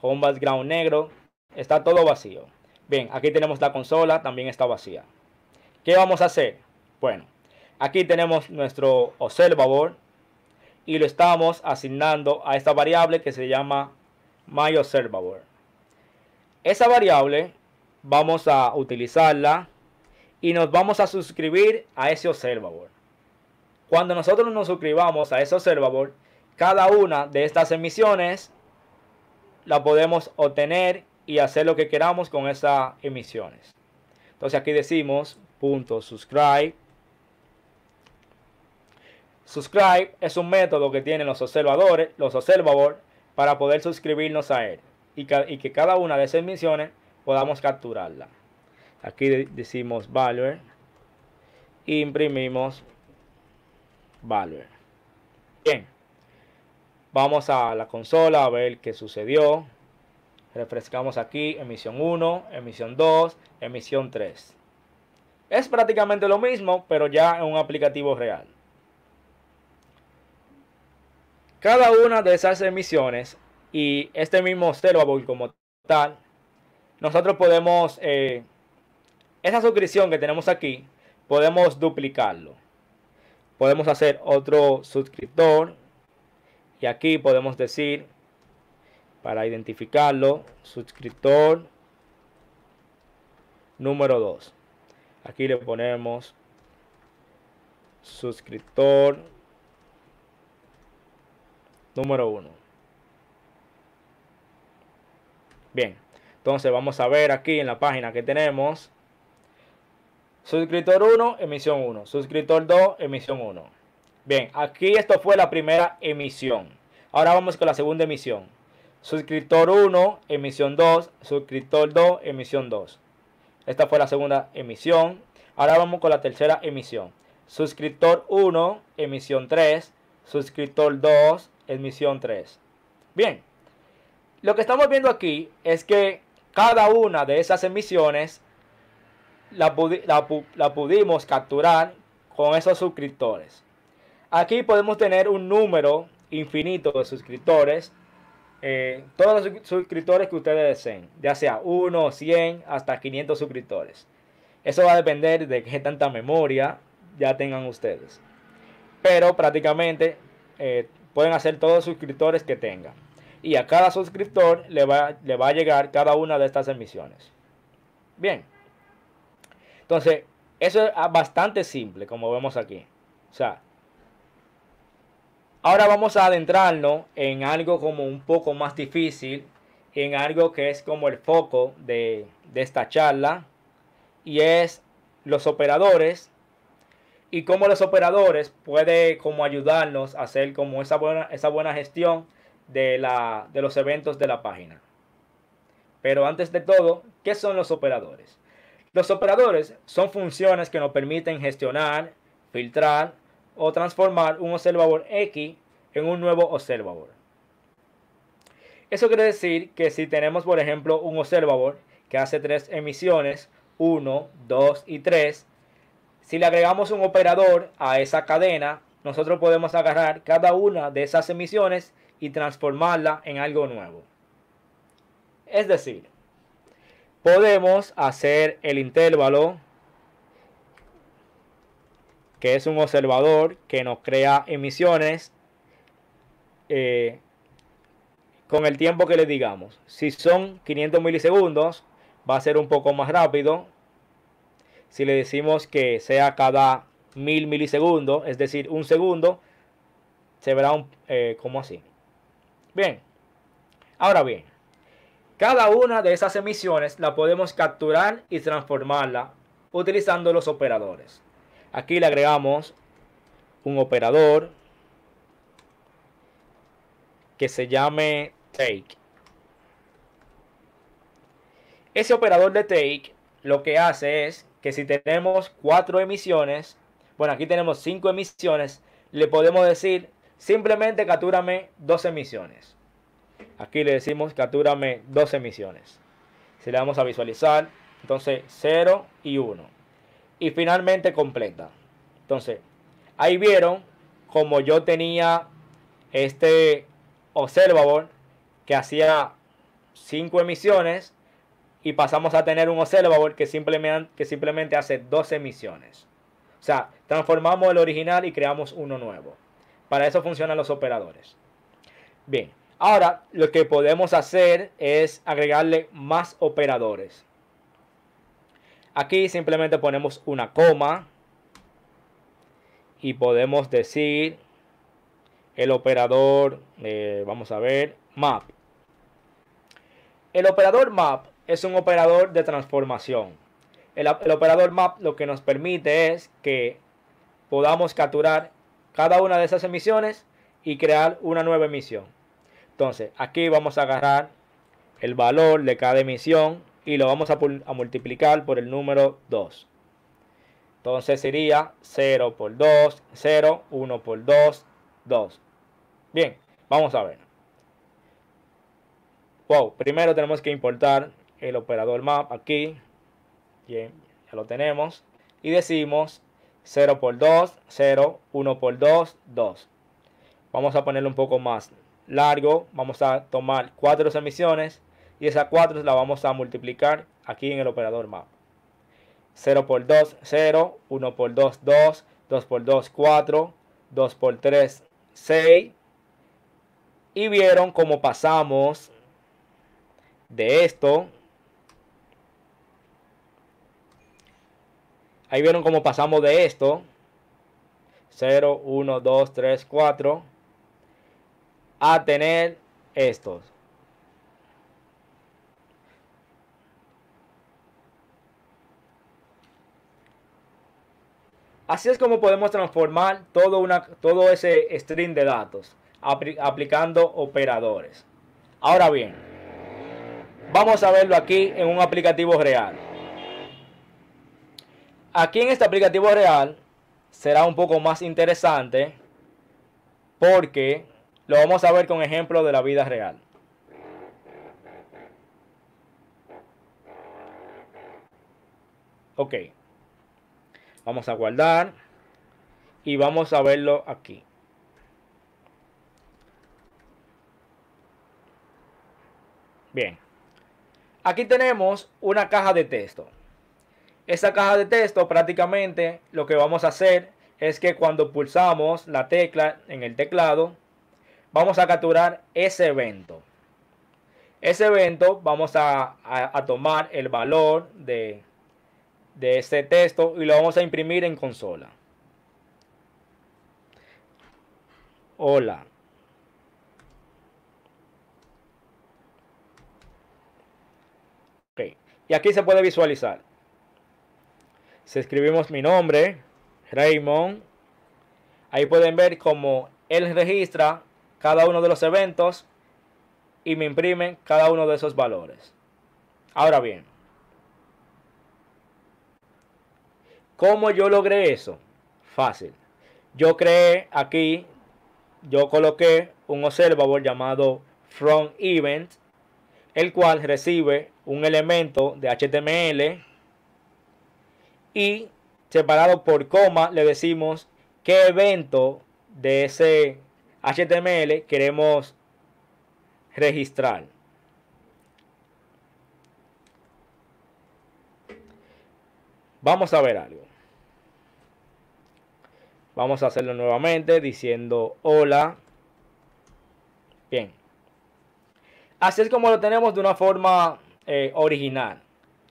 [SPEAKER 1] con un background negro. Está todo vacío. Bien, aquí tenemos la consola, también está vacía. ¿Qué vamos a hacer? Bueno, aquí tenemos nuestro observador y lo estamos asignando a esta variable que se llama myObservable. Esa variable vamos a utilizarla y nos vamos a suscribir a ese observador. Cuando nosotros nos suscribamos a ese observador, cada una de estas emisiones la podemos obtener y hacer lo que queramos con esas emisiones. Entonces aquí decimos punto subscribe. Subscribe es un método que tienen los observadores, los observadores, para poder suscribirnos a él y que, cada una de esas emisiones podamos capturarla. Aquí decimos value imprimimos value. Bien, vamos a la consola a ver qué sucedió. Refrescamos aquí emisión 1, emisión 2, emisión 3. Es prácticamente lo mismo, pero ya en un aplicativo real. Cada una de esas emisiones y este mismo observable como tal, nosotros podemos, eh, esa suscripción que tenemos aquí, podemos duplicarlo. Podemos hacer otro suscriptor y aquí podemos decir, para identificarlo, suscriptor número 2. Aquí le ponemos suscriptor número 1. Bien, entonces vamos a ver aquí en la página que tenemos suscriptor 1, emisión 1, suscriptor 2, emisión 1. Bien, aquí esto fue la primera emisión. Ahora vamos con la segunda emisión. Suscriptor 1, emisión 2, suscriptor 2, emisión 2. Esta fue la segunda emisión. Ahora vamos con la tercera emisión. Suscriptor 1, emisión 3. Suscriptor 2, emisión 3. Bien. Lo que estamos viendo aquí es que cada una de esas emisiones la, pudimos capturar con esos suscriptores. Aquí podemos tener un número infinito de suscriptores eh, todos los suscriptores que ustedes deseen, ya sea 1, 100, hasta 500 suscriptores. Eso va a depender de qué tanta memoria ya tengan ustedes. Pero prácticamente eh, pueden hacer todos los suscriptores que tengan. Y a cada suscriptor le va, le va a llegar cada una de estas emisiones. Bien. Entonces, eso es bastante simple, como vemos aquí. O sea, Ahora vamos a adentrarnos en algo como un poco más difícil, en algo que es como el foco de, esta charla, y es los operadores y cómo los operadores puede como ayudarnos a hacer como esa buena, esa buena gestión de, la, de los eventos de la página. Pero antes de todo, ¿qué son los operadores? Los operadores son funciones que nos permiten gestionar, filtrar, o transformar un observador X en un nuevo observador. Eso quiere decir que si tenemos, por ejemplo, un observador que hace tres emisiones, 1, 2 y 3, si le agregamos un operador a esa cadena, nosotros podemos agarrar cada una de esas emisiones y transformarla en algo nuevo. Es decir, podemos hacer el intervalo que es un observador que nos crea emisiones eh, con el tiempo que le digamos. Si son 500 milisegundos, va a ser un poco más rápido. Si le decimos que sea cada 1000 milisegundos, es decir, un segundo, se verá un, eh, como así. Bien, ahora bien, cada una de esas emisiones la podemos capturar y transformarla utilizando los operadores. Aquí le agregamos un operador que se llame take. Ese operador de take lo que hace es que si tenemos cuatro emisiones, bueno, aquí tenemos cinco emisiones, le podemos decir simplemente captúrame dos emisiones. Aquí le decimos captúrame dos emisiones. Si le damos a visualizar, entonces 0 y 1. Y finalmente completa. Entonces, ahí vieron como yo tenía este observador que hacía 5 emisiones y pasamos a tener un observador que simplemente, que simplemente hace dos emisiones. O sea, transformamos el original y creamos uno nuevo. Para eso funcionan los operadores. Bien, ahora lo que podemos hacer es agregarle más operadores. Aquí simplemente ponemos una coma y podemos decir el operador, eh, vamos a ver, map. El operador map es un operador de transformación. El, operador map lo que nos permite es que podamos capturar cada una de esas emisiones y crear una nueva emisión. Entonces, aquí vamos a agarrar el valor de cada emisión y lo vamos a, multiplicar por el número 2. Entonces sería 0 por 2, 0, 1 por 2, 2. Bien, vamos a ver. Wow, primero tenemos que importar el operador map aquí. Bien, ya lo tenemos. Y decimos 0 por 2, 0, 1 por 2, 2. Vamos a ponerlo un poco más largo. Vamos a tomar 4 emisiones y esas 4 las vamos a multiplicar aquí en el operador map. 0 por 2, 0, 1 por 2, 2, 2 por 2, 4, 2 por 3, 6. Y vieron cómo pasamos de esto Ahí vieron cómo pasamos de esto. 0, 1, 2, 3, 4. A tener estos. Así es como podemos transformar todo, una, todo ese string de datos aplicando operadores. Ahora bien, vamos a verlo aquí en un aplicativo real. Aquí en este aplicativo real será un poco más interesante porque lo vamos a ver con ejemplo de la vida real. Ok. Vamos a guardar y vamos a verlo aquí. Bien. Aquí tenemos una caja de texto. Esa caja de texto prácticamente lo que vamos a hacer es que cuando pulsamos la tecla en el teclado, vamos a capturar ese evento. Ese evento vamos a, tomar el valor de, de ese texto y lo vamos a imprimir en consola. Hola. Ok. Y aquí se puede visualizar. Si escribimos mi nombre, Raymond, ahí pueden ver cómo él registra cada uno de los eventos y me imprime cada uno de esos valores. Ahora bien, ¿cómo yo logré eso? Fácil. Yo creé aquí, yo coloqué un observador llamado from event, el cual recibe un elemento de HTML y separado por coma le decimos qué evento de ese HTML queremos registrar. Vamos a ver algo. Vamos a hacerlo nuevamente diciendo hola. Bien. Así es como lo tenemos de una forma eh, original.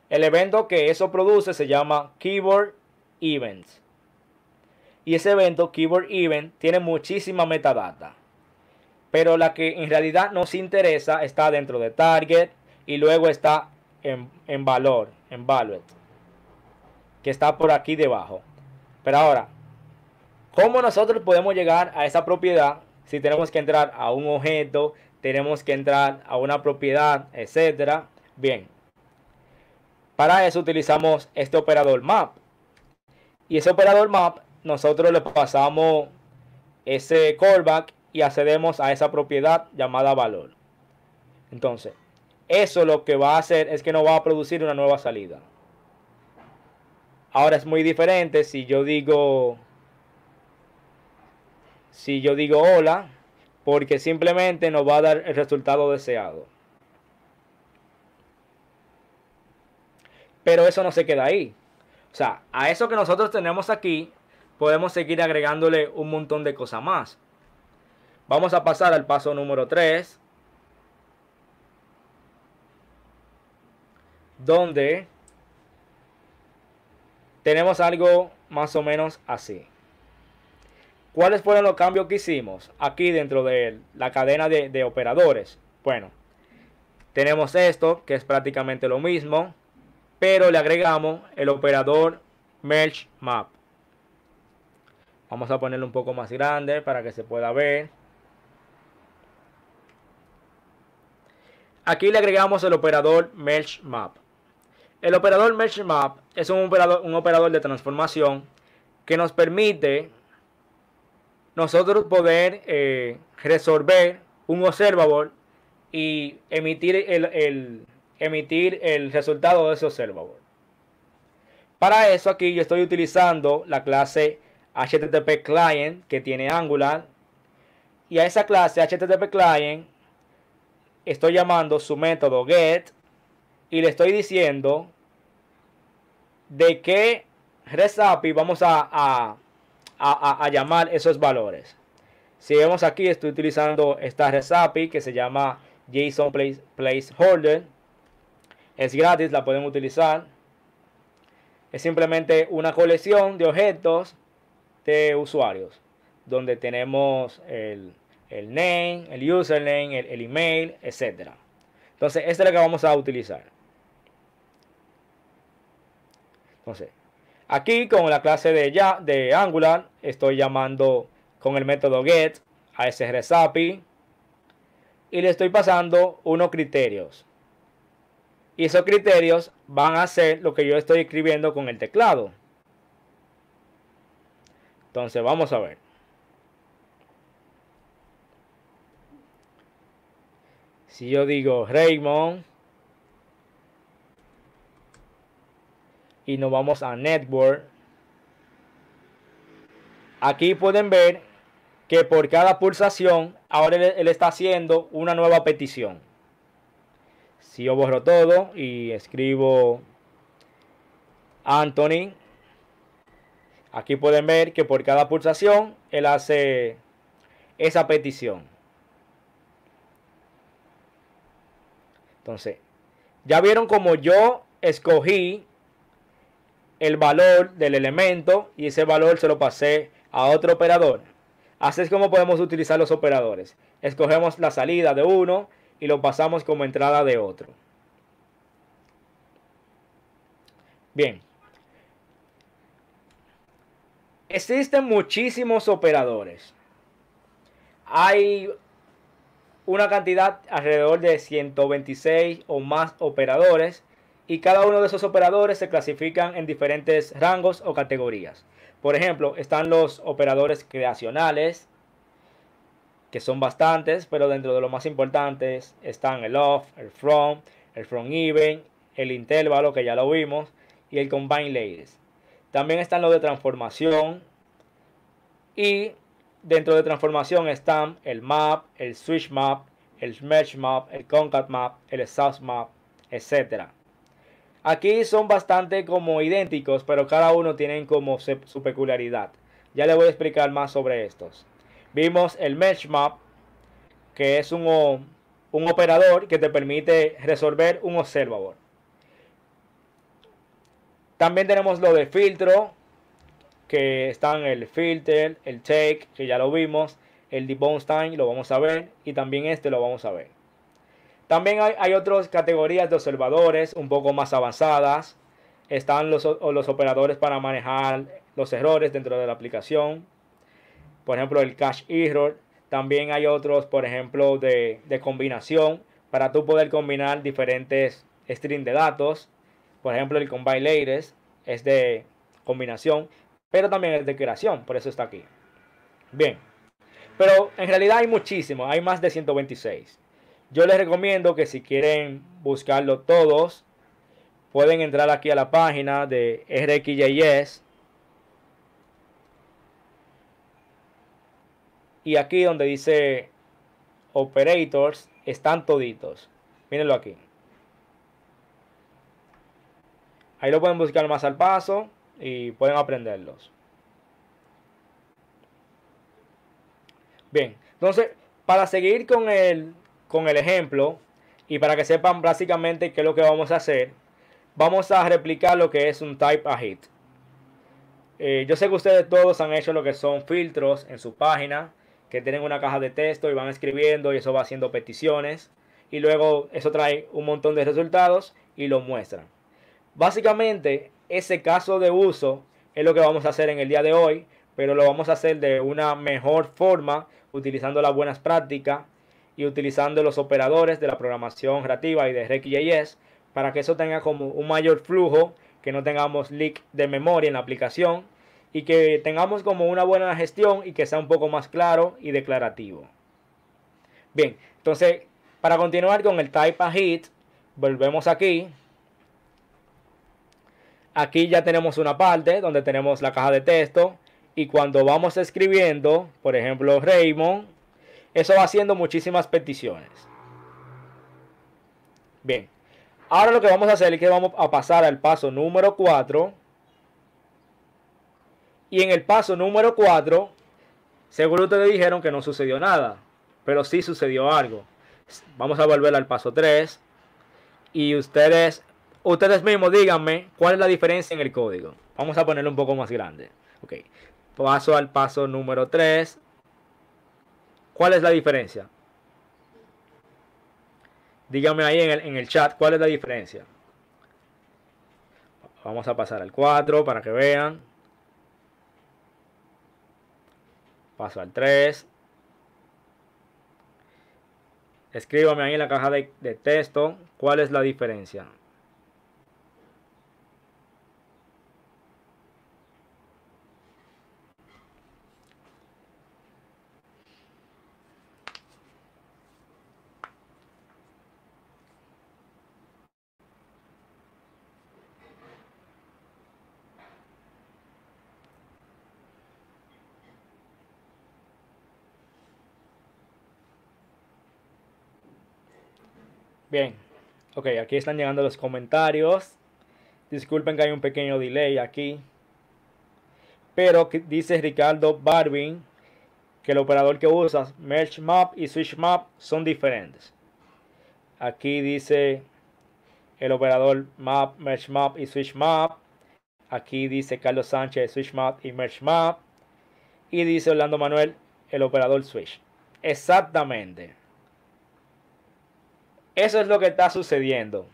[SPEAKER 1] El evento que eso produce se llama Keyboard Events. Y ese evento, Keyboard Event, tiene muchísima metadata. Pero la que en realidad nos interesa está dentro de Target y luego está en, en valor, en Valued, que está por aquí debajo. Pero ahora, ¿cómo nosotros podemos llegar a esa propiedad si tenemos que entrar a un objeto, tenemos que entrar a una propiedad, etcétera? Bien, para eso utilizamos este operador map. Y ese operador map, nosotros le pasamos ese callback y accedemos a esa propiedad llamada valor. Entonces, eso lo que va a hacer es que nos va a producir una nueva salida. Ahora es muy diferente si yo digo si yo digo hola, porque simplemente nos va a dar el resultado deseado. Pero eso no se queda ahí. O sea, a eso que nosotros tenemos aquí, podemos seguir agregándole un montón de cosas más. Vamos a pasar al paso número 3. Donde tenemos algo más o menos así. ¿Cuáles fueron los cambios que hicimos aquí dentro de la cadena de, operadores? Bueno, tenemos esto, que es prácticamente lo mismo, pero le agregamos el operador Merge Map. Vamos a ponerlo un poco más grande para que se pueda ver. Aquí le agregamos el operador Merge Map. El operador Merge Map es un operador, un operador de transformación que nos permite nosotros poder eh, resolver un observable y emitir el, emitir el resultado de ese observable. Para eso aquí yo estoy utilizando la clase HTTP Client que tiene Angular y a esa clase HTTP Client estoy llamando su método get y le estoy diciendo de qué REST vamos a a, llamar esos valores. Si vemos aquí, estoy utilizando esta REST que se llama JSON Placeholder. Es gratis, la pueden utilizar. Es simplemente una colección de objetos de usuarios, donde tenemos el, el name, el username, el, el email, etc. Entonces, esta es la que vamos a utilizar. Entonces, Aquí con la clase de, ya, de Angular estoy llamando con el método get a ese API y le estoy pasando unos criterios. Y esos criterios van a ser lo que yo estoy escribiendo con el teclado. Entonces vamos a ver. Si yo digo Raymond y nos vamos a Network. Aquí pueden ver que por cada pulsación, ahora él, está haciendo una nueva petición. Si yo borro todo y escribo Anthony, aquí pueden ver que por cada pulsación él hace esa petición. Entonces, ya vieron como yo escogí el valor del elemento y ese valor se lo pasé a otro operador. Así es como podemos utilizar los operadores. Escogemos la salida de uno y lo pasamos como entrada de otro. Bien. Existen muchísimos operadores. Hay una cantidad alrededor de 126 o más operadores y cada uno de esos operadores se clasifican en diferentes rangos o categorías. Por ejemplo, están los operadores creacionales, que son bastantes, pero dentro de los más importantes están el off, el from, el from even, el intervalo, que ya lo vimos, y el combine layers. También están los de transformación y dentro de transformación están el map, el switch map, el merge map, el concat map, el source map, etcétera. Aquí son bastante como idénticos, pero cada uno tiene como su peculiaridad. Ya le voy a explicar más sobre estos. Vimos el Mesh Map, que es un, un operador que te permite resolver un observador. También tenemos lo de filtro, que están el filter, el take, que ya lo vimos, el debone time, lo vamos a ver, y también este lo vamos a ver. También hay, otras categorías de observadores un poco más avanzadas. Están los, los operadores para manejar los errores dentro de la aplicación. Por ejemplo, el cache error. También hay otros, por ejemplo, de, combinación para tú poder combinar diferentes strings de datos. Por ejemplo, el combine layers es de combinación, pero también es de creación, por eso está aquí. Bien, Pero en realidad hay muchísimos, hay más de 126. Yo les recomiendo que si quieren buscarlo todos, pueden entrar aquí a la página de RxJS. Y aquí donde dice Operators, están toditos. Mírenlo aquí. Ahí lo pueden buscar más al paso y pueden aprenderlos. Bien, entonces, para seguir con el, con el ejemplo y para que sepan básicamente qué es lo que vamos a hacer, vamos a replicar lo que es un type a hit. Eh, yo sé que ustedes todos han hecho lo que son filtros en su página, que tienen una caja de texto y van escribiendo y eso va haciendo peticiones. Y luego eso trae un montón de resultados y lo muestran. Básicamente, ese caso de uso es lo que vamos a hacer en el día de hoy, pero lo vamos a hacer de una mejor forma, utilizando las buenas prácticas y utilizando los operadores de la programación creativa y de RxJS para que eso tenga como un mayor flujo, que no tengamos leak de memoria en la aplicación y que tengamos como una buena gestión y que sea un poco más claro y declarativo. Bien, entonces para continuar con el type a hit, volvemos aquí. Aquí ya tenemos una parte donde tenemos la caja de texto y cuando vamos escribiendo, por ejemplo, Raymond, eso va haciendo muchísimas peticiones. Bien, ahora lo que vamos a hacer es que vamos a pasar al paso número 4 y en el paso número 4, seguro ustedes dijeron que no sucedió nada, pero sí sucedió algo. Vamos a volver al paso 3 y ustedes, ustedes mismos díganme cuál es la diferencia en el código. Vamos a ponerlo un poco más grande. Ok, paso al paso número 3. ¿Cuál es la diferencia? Díganme ahí en el, en el chat cuál es la diferencia. Vamos a pasar al 4 para que vean. Paso al 3. Escríbame ahí en la caja de, de texto cuál es la diferencia. Bien, ok, aquí están llegando los comentarios. Disculpen que hay un pequeño delay aquí. Pero dice Ricardo Barbin que el operador que usas, Merge Map y Switch Map, son diferentes. Aquí dice el operador Map, Merge Map y Switch Map. Aquí dice Carlos Sánchez, Switch Map y Merge Map. Y dice Orlando Manuel, el operador Switch. Exactamente. Eso es lo que está sucediendo.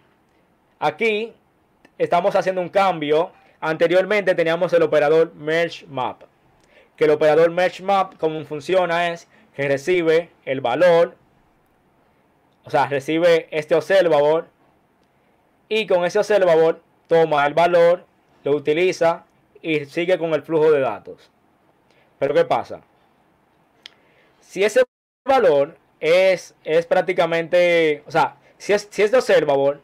[SPEAKER 1] Aquí estamos haciendo un cambio. Anteriormente teníamos el operador Merge Map. Que el operador Merge Map, como funciona es que recibe el valor. O sea, recibe este observador. Y con ese observador toma el valor, lo utiliza y sigue con el flujo de datos. Pero ¿qué pasa? Si ese valor es, es prácticamente, o sea, si, es, si este observador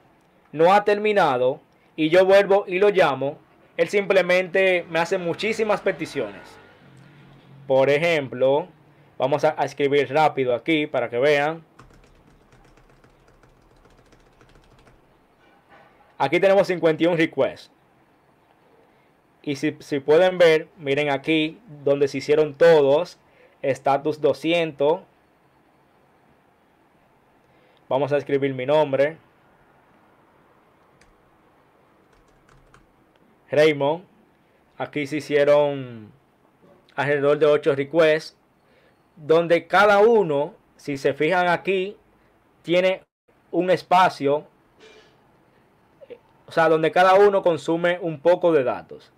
[SPEAKER 1] no ha terminado y yo vuelvo y lo llamo, él simplemente me hace muchísimas peticiones. Por ejemplo, vamos a, a escribir rápido aquí para que vean. Aquí tenemos 51 requests. Y si, si, pueden ver, miren aquí donde se hicieron todos. Status 200. Vamos a escribir mi nombre. Raymond. Aquí se hicieron alrededor de 8 requests. Donde cada uno, si se fijan aquí, tiene un espacio. O sea, donde cada uno consume un poco de datos.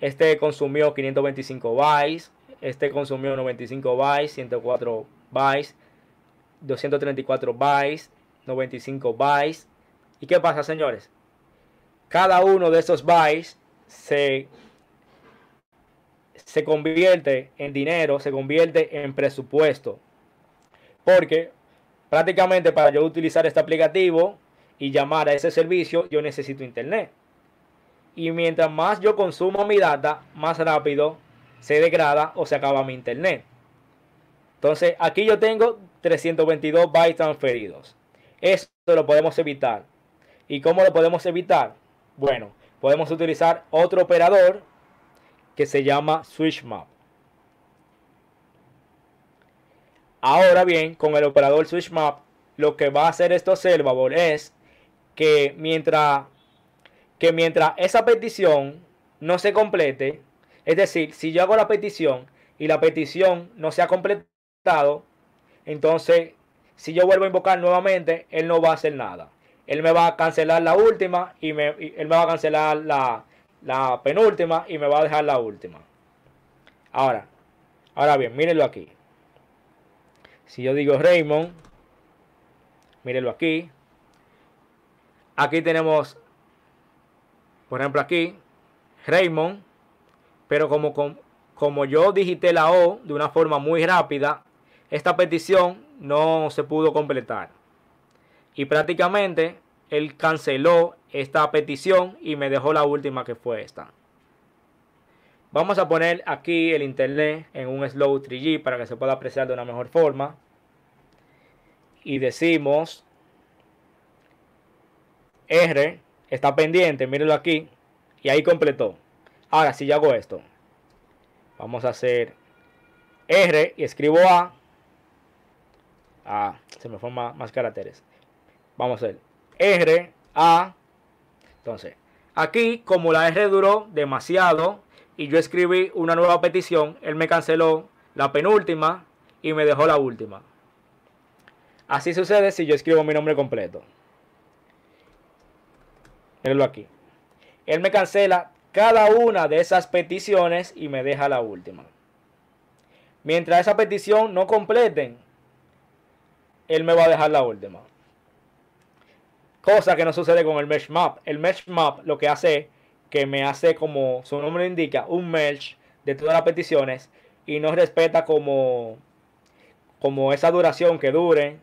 [SPEAKER 1] Este consumió 525 bytes. Este consumió 95 bytes, 104 bytes. 234 bytes, 95 bytes. ¿Y qué pasa, señores? Cada uno de esos bytes se, se convierte en dinero, se convierte en presupuesto. Porque prácticamente para yo utilizar este aplicativo y llamar a ese servicio, yo necesito internet. Y mientras más yo consumo mi data, más rápido se degrada o se acaba mi internet. Entonces aquí yo tengo 322 bytes transferidos. Esto lo podemos evitar. ¿Y cómo lo podemos evitar? Bueno, podemos utilizar otro operador que se llama SwitchMap. Ahora bien, con el operador SwitchMap, lo que va a hacer esto observable es que mientras, que mientras esa petición no se complete, es decir, si yo hago la petición y la petición no se ha completado, entonces si yo vuelvo a invocar nuevamente, él no va a hacer nada. Él me va a cancelar la última y, me, él me va a cancelar la, penúltima y me va a dejar la última. Ahora, ahora bien, mírenlo aquí. Si yo digo Raymond, mírenlo aquí. Aquí tenemos, por ejemplo aquí, Raymond, pero como, como yo digité la O de una forma muy rápida, esta petición no se pudo completar. Y prácticamente él canceló esta petición y me dejó la última que fue esta. Vamos a poner aquí el internet en un slow 3G para que se pueda apreciar de una mejor forma. Y decimos R está pendiente, mírenlo aquí. Y ahí completó. Ahora, si yo hago esto, vamos a hacer R y escribo A. Ah, se me forman más caracteres. Vamos a hacer R, A. Entonces, aquí como la R duró demasiado y yo escribí una nueva petición, él me canceló la penúltima y me dejó la última. Así sucede si yo escribo mi nombre completo. Mírenlo aquí. Él me cancela cada una de esas peticiones y me deja la última. Mientras esa petición no completen, él me va a dejar la última. Cosa que no sucede con el mesh map. El mesh map lo que hace que me hace como su nombre indica un mesh de todas las peticiones y no respeta como como esa duración que dure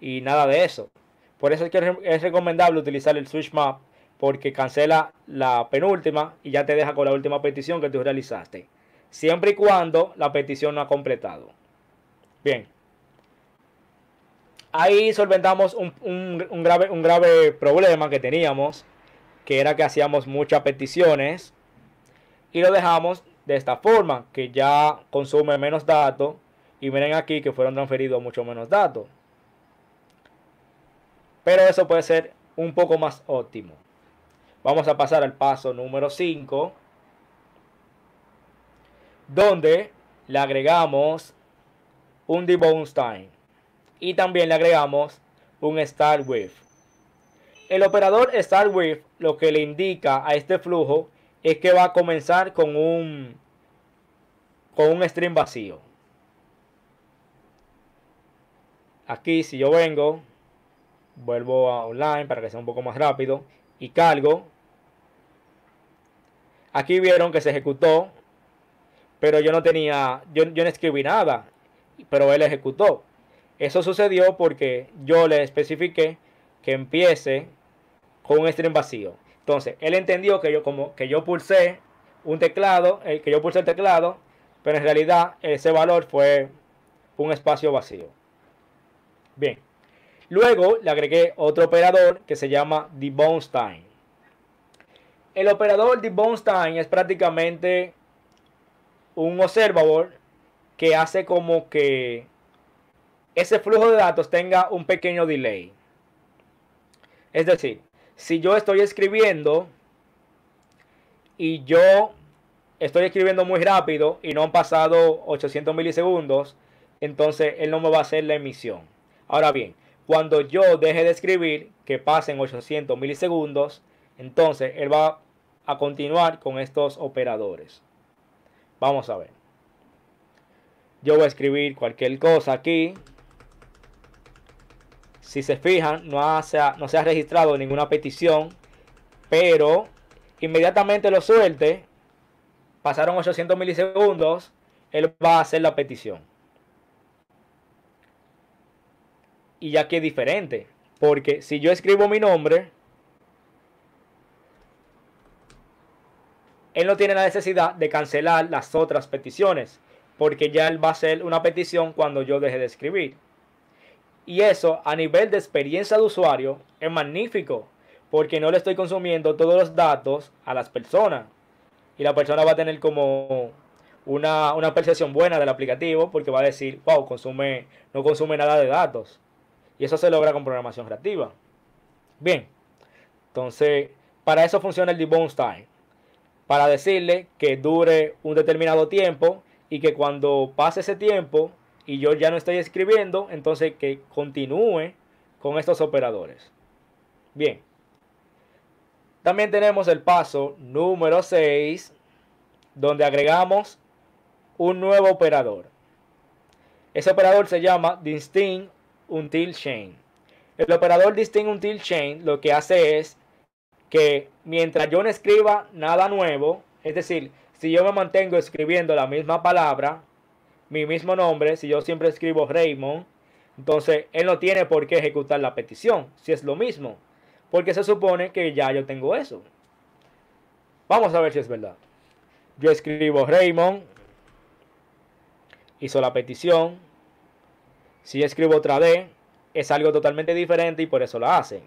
[SPEAKER 1] y nada de eso. Por eso es que es recomendable utilizar el switch map porque cancela la penúltima y ya te deja con la última petición que tú realizaste. Siempre y cuando la petición no ha completado. Bien ahí solventamos un, grave, un grave problema que teníamos, que era que hacíamos muchas peticiones y lo dejamos de esta forma, que ya consume menos datos y miren aquí que fueron transferidos mucho menos datos. Pero eso puede ser un poco más óptimo. Vamos a pasar al paso número 5, donde le agregamos un debounce time y también le agregamos un start with. El operador start with lo que le indica a este flujo es que va a comenzar con un con un string vacío. Aquí si yo vengo, vuelvo a online para que sea un poco más rápido y cargo. Aquí vieron que se ejecutó, pero yo no tenía, yo, yo no escribí nada, pero él ejecutó. Eso sucedió porque yo le especifiqué que empiece con un string vacío. Entonces, él entendió que yo como que yo pulsé un teclado, que yo pulsé el teclado, pero en realidad ese valor fue un espacio vacío. Bien. Luego le agregué otro operador que se llama debounce time. El operador debounce time es prácticamente un observador que hace como que ese flujo de datos tenga un pequeño delay. Es decir, si yo estoy escribiendo y yo estoy escribiendo muy rápido y no han pasado 800 milisegundos, entonces él no me va a hacer la emisión. Ahora bien, cuando yo deje de escribir, que pasen 800 milisegundos, entonces él va a continuar con estos operadores. Vamos a ver. Yo voy a escribir cualquier cosa aquí. Si se fijan, no, se ha, no se ha registrado ninguna petición, pero inmediatamente lo suelte, pasaron 800 milisegundos, él va a hacer la petición. Y ya que es diferente, porque si yo escribo mi nombre, él no tiene la necesidad de cancelar las otras peticiones, porque ya él va a hacer una petición cuando yo deje de escribir. Y eso a nivel de experiencia de usuario es magnífico, porque no le estoy consumiendo todos los datos a las personas. Y la persona va a tener como una, una percepción buena del aplicativo, porque va a decir, wow, consume, no consume nada de datos. Y eso se logra con programación creativa. Bien, entonces, para eso funciona el debounce time para decirle que dure un determinado tiempo y que cuando pase ese tiempo y yo ya no estoy escribiendo, entonces que continúe con estos operadores. Bien. También tenemos el paso número 6, donde agregamos un nuevo operador. Ese operador se llama distinct until chain. El operador distinct until chain lo que hace es que mientras yo no escriba nada nuevo, es decir, si yo me mantengo escribiendo la misma palabra, mi mismo nombre, si yo siempre escribo Raymond, entonces él no tiene por qué ejecutar la petición, si es lo mismo, porque se supone que ya yo tengo eso. Vamos a ver si es verdad. Yo escribo Raymond, hizo la petición. Si escribo otra D, es algo totalmente diferente y por eso la hacen.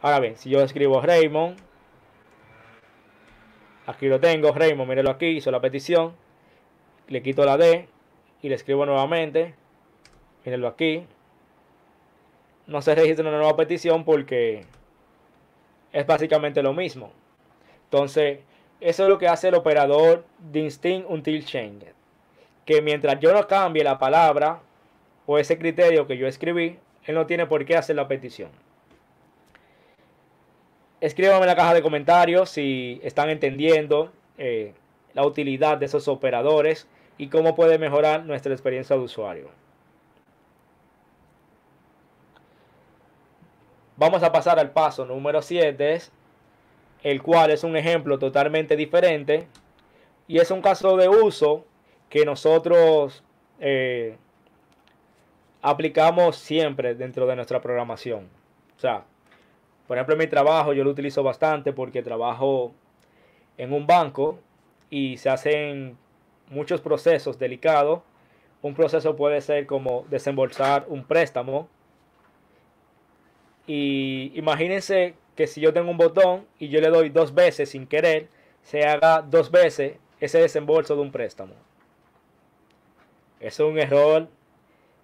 [SPEAKER 1] Ahora bien, si yo escribo Raymond, aquí lo tengo, Raymond, mírelo aquí, hizo la petición, le quito la D y le escribo nuevamente, mírenlo aquí. No se registra una nueva petición porque es básicamente lo mismo. Entonces, eso es lo que hace el operador distinct until change. Que mientras yo no cambie la palabra o ese criterio que yo escribí, él no tiene por qué hacer la petición. Escríbanme en la caja de comentarios si están entendiendo eh, la utilidad de esos operadores y cómo puede mejorar nuestra experiencia de usuario. Vamos a pasar al paso número 7, el cual es un ejemplo totalmente diferente y es un caso de uso que nosotros eh, aplicamos siempre dentro de nuestra programación. O sea, por ejemplo, en mi trabajo yo lo utilizo bastante porque trabajo en un banco y se hacen muchos procesos delicados. Un proceso puede ser como desembolsar un préstamo. Y imagínense que si yo tengo un botón y yo le doy dos veces sin querer, se haga dos veces ese desembolso de un préstamo. Eso es un error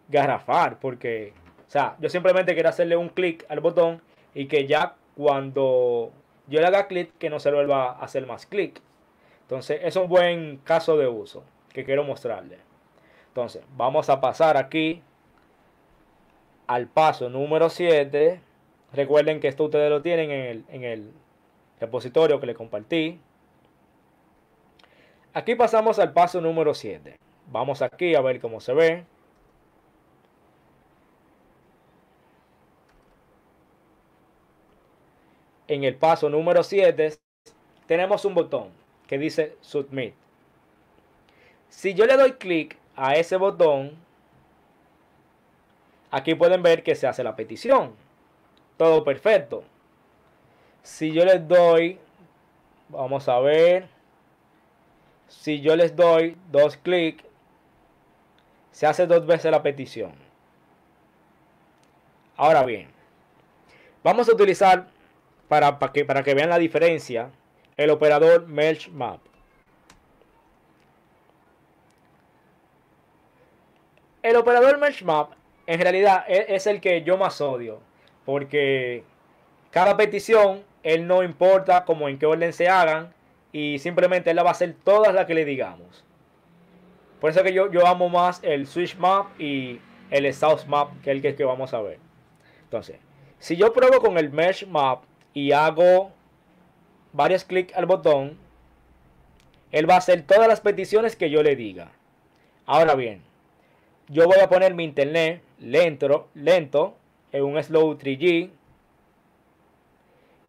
[SPEAKER 1] garrafal porque, o sea, yo simplemente quiero hacerle un clic al botón y que ya cuando yo le haga clic que no se vuelva a hacer más clic. Entonces es un buen caso de uso que quiero mostrarle. Entonces vamos a pasar aquí al paso número 7. Recuerden que esto ustedes lo tienen en el, en el repositorio que le compartí. Aquí pasamos al paso número 7. Vamos aquí a ver cómo se ve. en el paso número 7 tenemos un botón que dice Submit. Si yo le doy clic a ese botón, aquí pueden ver que se hace la petición. Todo perfecto. Si yo les doy, vamos a ver, si yo les doy dos clics, se hace dos veces la petición. Ahora bien, vamos a utilizar para, que, para que vean la diferencia, el operador Merge Map. El operador Merge Map en realidad es, es, el que yo más odio, porque cada petición, él no importa como en qué orden se hagan, y simplemente él la va a hacer todas las que le digamos. Por eso que yo, yo amo más el Switch Map y el South Map, que el que, que vamos a ver. Entonces, si yo pruebo con el Merge Map, y hago varios clics al botón, él va a hacer todas las peticiones que yo le diga. Ahora bien, yo voy a poner mi internet lento, lento en un slow 3G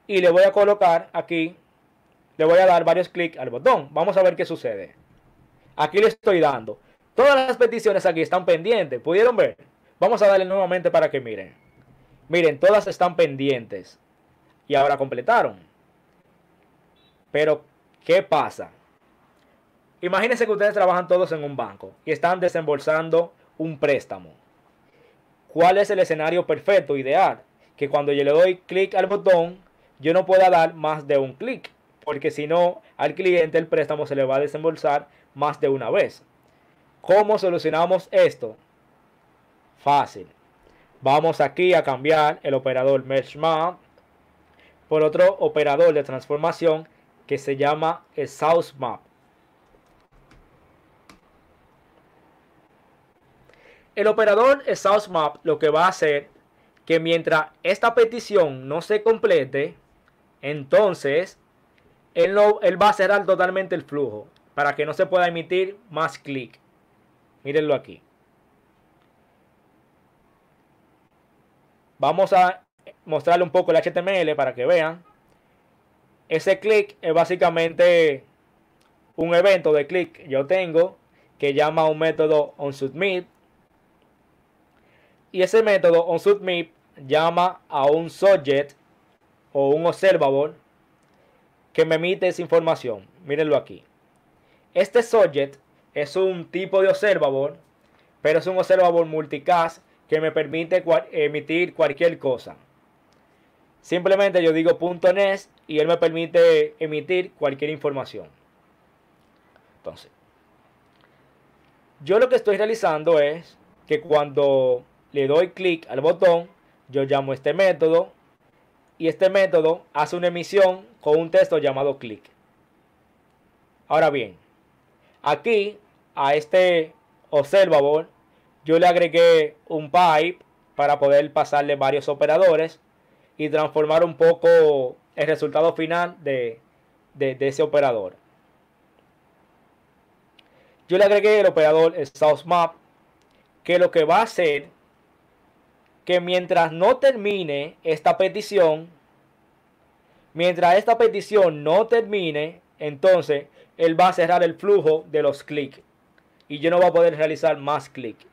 [SPEAKER 1] y le voy a colocar aquí le voy a dar varios clics al botón. Vamos a ver qué sucede. Aquí le estoy dando. Todas las peticiones aquí están pendientes. ¿Pudieron ver? Vamos a darle nuevamente para que miren. Miren, todas están pendientes. Y ahora completaron. Pero, ¿qué pasa? Imagínense que ustedes trabajan todos en un banco y están desembolsando un préstamo. ¿Cuál es el escenario perfecto, ideal? Que cuando yo le doy clic al botón, yo no pueda dar más de un clic. Porque si no, al cliente el préstamo se le va a desembolsar más de una vez. ¿Cómo solucionamos esto? Fácil. Vamos aquí a cambiar el operador Mesh Map por otro operador de transformación que se llama Source Map. El operador Source Map lo que va a hacer que mientras esta petición no se complete, entonces él va a cerrar totalmente el flujo para que no se pueda emitir más clic. Mírenlo aquí. Vamos a mostrarle un poco el HTML para que vean. Ese clic es básicamente un evento de clic que yo tengo que llama un método onSubmit. Y ese método onSubmit llama a un subject o un observable que me emite esa información. Mírenlo aquí. Este subject es un tipo de observable, pero es un observable multicast que me permite emitir cualquier cosa. Simplemente yo digo .NET y él me permite emitir cualquier información. Entonces, yo lo que estoy realizando es que cuando le doy clic al botón, yo llamo este método y este método hace una emisión con un texto llamado click. Ahora bien, aquí a este observable yo le agregué un pipe para poder pasarle varios operadores y transformar un poco el resultado final de, de, ese operador. Yo le agregué el operador SourceMap que lo que va a hacer que mientras no termine esta petición, mientras esta petición no termine, entonces él va a cerrar el flujo de los clics y yo no voy a poder realizar más clics.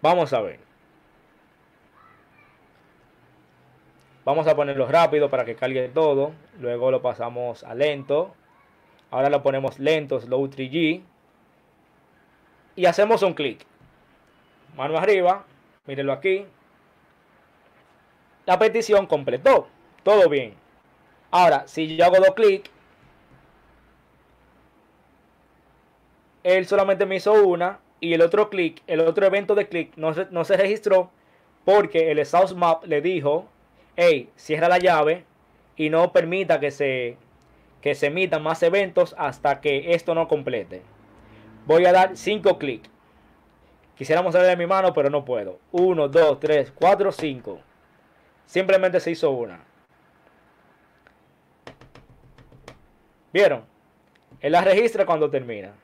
[SPEAKER 1] Vamos a ver. Vamos a ponerlo rápido para que cargue todo. Luego lo pasamos a lento. Ahora lo ponemos lento, slow 3G. Y hacemos un clic. Mano arriba. Mírenlo aquí. La petición completó. Todo bien. Ahora, si yo hago dos clics. Él solamente me hizo una y el otro clic, el otro evento de clic no se, no se registró porque el Source Map le dijo, hey, cierra la llave y no permita que se, que se emitan más eventos hasta que esto no complete. Voy a dar 5 clics. Quisiera mostrarle mi mano, pero no puedo. 1, 2, 3, 4, 5. Simplemente se hizo una. ¿Vieron? Él la registra cuando termina.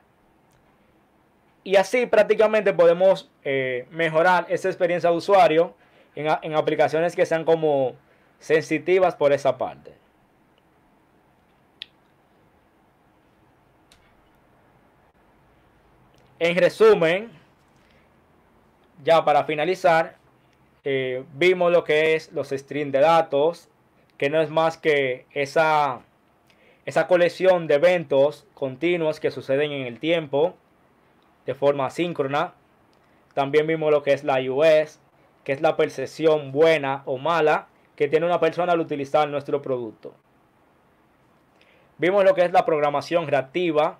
[SPEAKER 1] Y así prácticamente podemos eh, mejorar esa experiencia de usuario en, aplicaciones que sean como sensitivas por esa parte. En resumen, ya para finalizar, eh, vimos lo que es los streams de datos, que no es más que esa, esa colección de eventos continuos que suceden en el tiempo de forma síncrona. También vimos lo que es la US, que es la percepción buena o mala que tiene una persona al utilizar nuestro producto. Vimos lo que es la programación reactiva,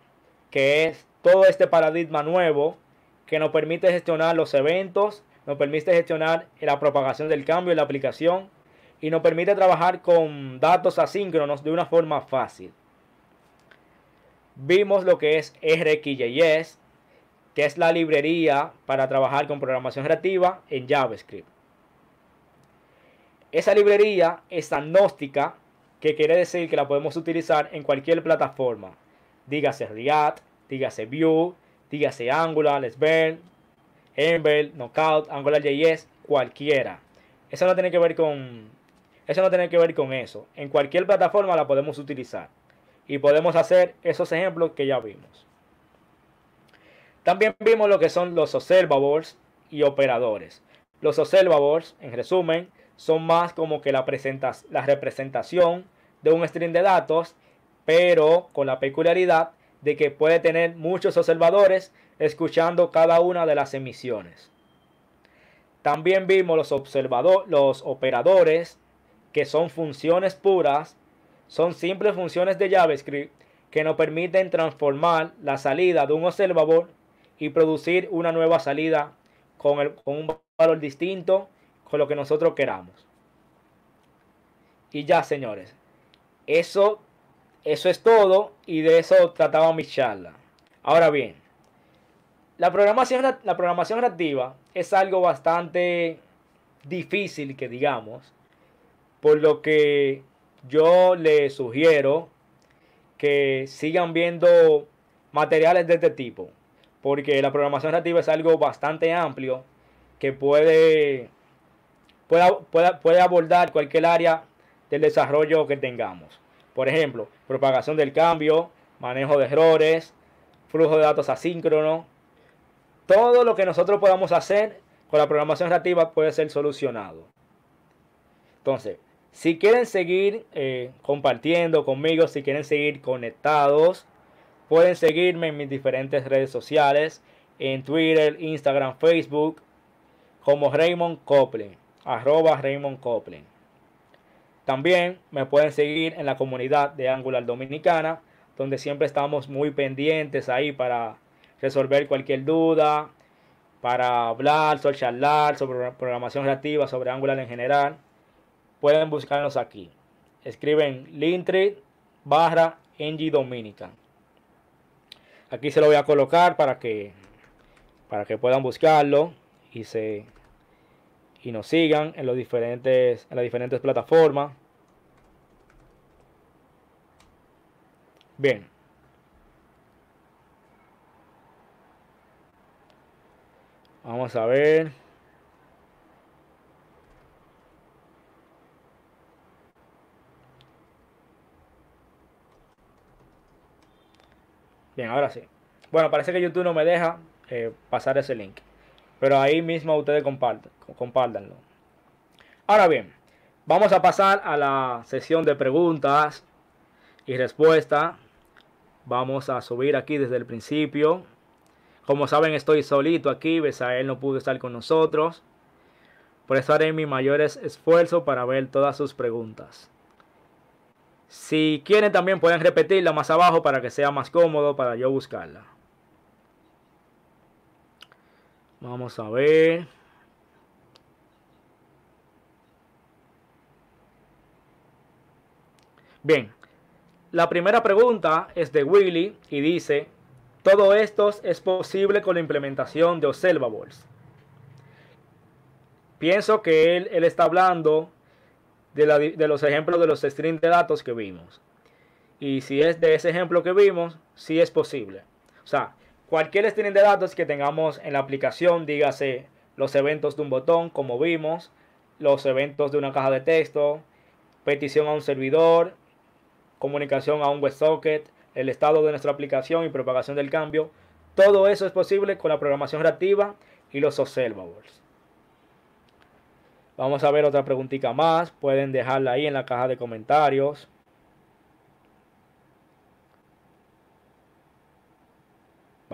[SPEAKER 1] que es todo este paradigma nuevo que nos permite gestionar los eventos, nos permite gestionar la propagación del cambio en la aplicación y nos permite trabajar con datos asíncronos de una forma fácil. Vimos lo que es RxJS, que es la librería para trabajar con programación reactiva en JavaScript. Esa librería es agnóstica, que quiere decir que la podemos utilizar en cualquier plataforma. Dígase React, dígase Vue, dígase Angular, Sven, Ember, Knockout, AngularJS, cualquiera. Eso no tiene que ver con eso no tiene que ver con eso. En cualquier plataforma la podemos utilizar. y podemos hacer esos ejemplos que ya vimos. También vimos lo que son los observables y operadores. Los observables, en resumen, son más como que la, la representación de un string de datos, pero con la peculiaridad de que puede tener muchos observadores escuchando cada una de las emisiones. También vimos los, observadores, los operadores, que son funciones puras, son simples funciones de JavaScript que nos permiten transformar la salida de un observador y producir una nueva salida con, el, con un valor distinto con lo que nosotros queramos. Y ya, señores, eso, eso es todo y de eso trataba mi charla. Ahora bien, la programación, la programación reactiva es algo bastante difícil que digamos, por lo que yo les sugiero que sigan viendo materiales de este tipo, porque la programación reactiva es algo bastante amplio que puede, puede, puede abordar cualquier área del desarrollo que tengamos. Por ejemplo, propagación del cambio, manejo de errores, flujo de datos asíncrono. Todo lo que nosotros podamos hacer con la programación reactiva puede ser solucionado. Entonces, si quieren seguir eh, compartiendo conmigo, si quieren seguir conectados, pueden seguirme en mis diferentes redes sociales, en Twitter, Instagram, Facebook, como Raymond Copeland, arroba Raymond Copeland. También me pueden seguir en la comunidad de Angular Dominicana, donde siempre estamos muy pendientes ahí para resolver cualquier duda, para hablar, sobre charlar sobre programación reactiva, sobre Angular en general. Pueden buscarnos aquí. Escriben Linktree barra ng Dominica. Aquí se lo voy a colocar para que para que puedan buscarlo y se y nos sigan en, los diferentes, en las diferentes plataformas. Bien. Vamos a ver. Bien, ahora sí. Bueno, parece que YouTube no me deja eh, pasar ese link. Pero ahí mismo ustedes compartan, compártanlo. Ahora bien, vamos a pasar a la sesión de preguntas y respuestas. Vamos a subir aquí desde el principio. Como saben, estoy solito aquí. Besael no pudo estar con nosotros. Por eso haré mi mayores esfuerzos para ver todas sus preguntas. Si quieren también pueden repetirla más abajo para que sea más cómodo para yo buscarla. Vamos a ver. Bien, la primera pregunta es de Willy y dice, todo esto es posible con la implementación de observables. Pienso que él, él está hablando de, de, los ejemplos de los strings de datos que vimos. Y si es de ese ejemplo que vimos, sí es posible. O sea, Cualquier string de datos que tengamos en la aplicación, dígase los eventos de un botón, como vimos, los eventos de una caja de texto, petición a un servidor, comunicación a un WebSocket, el estado de nuestra aplicación y propagación del cambio. Todo eso es posible con la programación reactiva y los observables. Vamos a ver otra preguntita más. Pueden dejarla ahí en la caja de comentarios.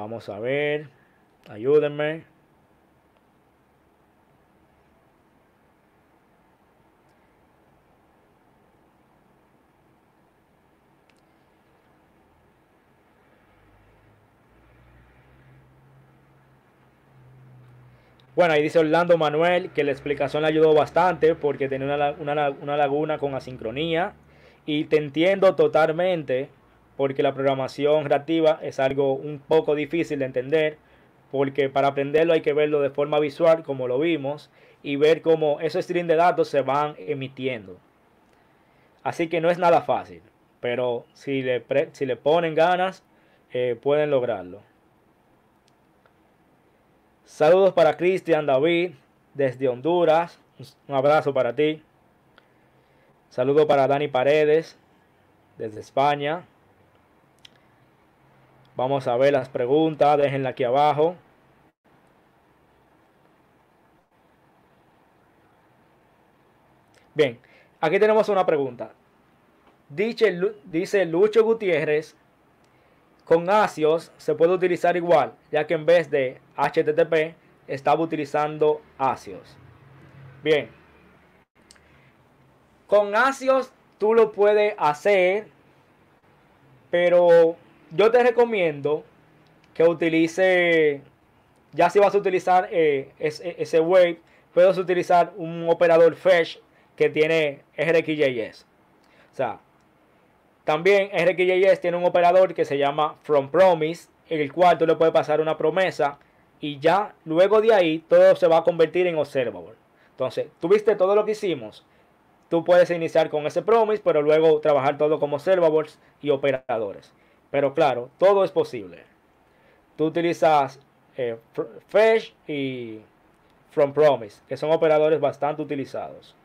[SPEAKER 1] Vamos a ver. Ayúdenme. Bueno, ahí dice Orlando Manuel que la explicación le ayudó bastante porque tenía una, una, una laguna con asincronía. Y te entiendo totalmente porque la programación reactiva es algo un poco difícil de entender, porque para aprenderlo hay que verlo de forma visual, como lo vimos, y ver cómo esos strings de datos se van emitiendo. Así que no es nada fácil, pero si le, si le ponen ganas, eh, pueden lograrlo. Saludos para Cristian David desde Honduras. Un abrazo para ti. Saludos para Dani Paredes desde España. Vamos a ver las preguntas, déjenla aquí abajo. Bien, aquí tenemos una pregunta. Dice, dice Lucho Gutiérrez, con ASIOS se puede utilizar igual, ya que en vez de HTTP estaba utilizando ASIOS. Bien, con ASIOS tú lo puedes hacer, pero yo te recomiendo que utilice, ya si vas a utilizar eh, ese, ese wave, puedes utilizar un operador fetch que tiene RxJS. O sea, también RxJS tiene un operador que se llama FromPromise, en el cual tú le puedes pasar una promesa y ya luego de ahí todo se va a convertir en observable. Entonces, tuviste todo lo que hicimos. Tú puedes iniciar con ese promise, pero luego trabajar todo como observables y operadores. Pero claro, todo es posible. Tú utilizas eh, Fetch y FromPromise, que son operadores bastante utilizados.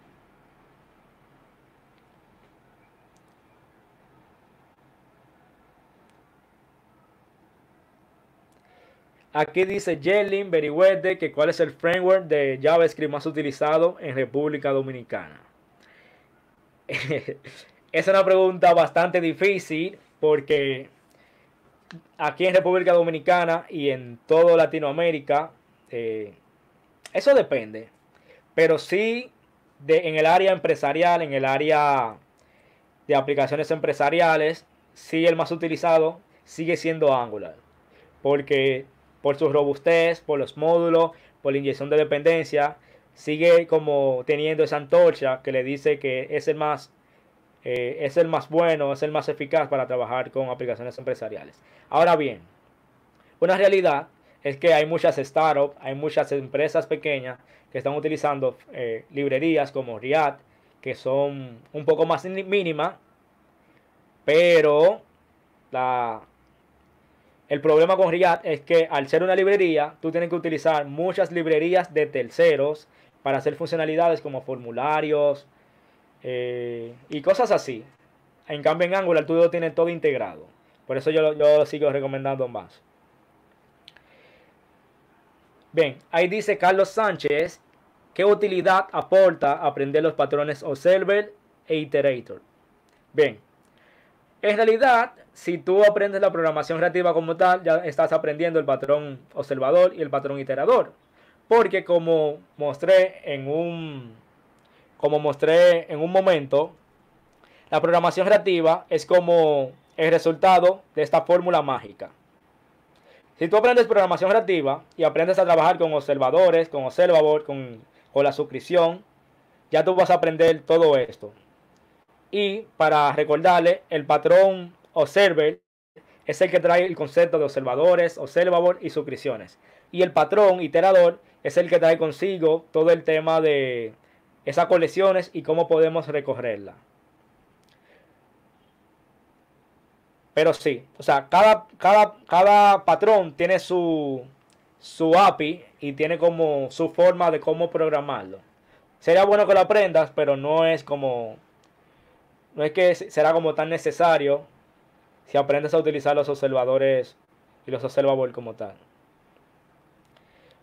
[SPEAKER 1] Aquí dice Jelin Beriwete que cuál es el framework de JavaScript más utilizado en República Dominicana. es una pregunta bastante difícil porque aquí en República Dominicana y en toda Latinoamérica, eh, eso depende. Pero sí de, en el área empresarial, en el área de aplicaciones empresariales, sí el más utilizado sigue siendo Angular. Porque por su robustez, por los módulos, por la inyección de dependencia, sigue como teniendo esa antorcha que le dice que es el más eh, es el más bueno, es el más eficaz para trabajar con aplicaciones empresariales. Ahora bien, una realidad es que hay muchas startups, hay muchas empresas pequeñas que están utilizando eh, librerías como React, que son un poco más mínimas, pero la, el problema con React es que al ser una librería, tú tienes que utilizar muchas librerías de terceros para hacer funcionalidades como formularios eh, y cosas así. En cambio, en Angular tú lo tienes todo integrado. Por eso yo, yo lo sigo recomendando más. Bien, ahí dice Carlos Sánchez, ¿qué utilidad aporta aprender los patrones observer e iterator? Bien, en realidad, si tú aprendes la programación reactiva como tal, ya estás aprendiendo el patrón observador y el patrón iterador. Porque como mostré en un, como mostré en un momento, la programación reactiva es como el resultado de esta fórmula mágica. Si tú aprendes programación reactiva y aprendes a trabajar con observadores, con observador, con, con la suscripción, ya tú vas a aprender todo esto. Y para recordarle, el patrón observer es el que trae el concepto de observadores, observador y suscripciones. Y el patrón iterador es el que trae consigo todo el tema de esas colecciones y cómo podemos recorrerla. Pero sí, o sea, cada, cada, cada patrón tiene su, su API y tiene como su forma de cómo programarlo. Sería bueno que lo aprendas, pero no es como no es que será como tan necesario si aprendes a utilizar los observadores y los observables como tal.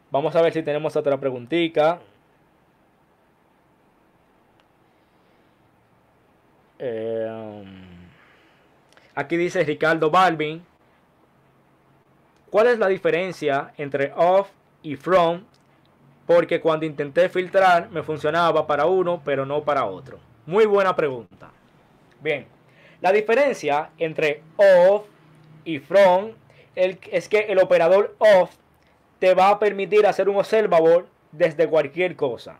[SPEAKER 1] Vamos a ver si tenemos otra preguntita. Eh, aquí dice Ricardo Balvin. ¿Cuál es la diferencia entre off y from? Porque cuando intenté filtrar me funcionaba para uno, pero no para otro. Muy buena pregunta. Bien, la diferencia entre off y from es que el operador off te va a permitir hacer un observable desde cualquier cosa.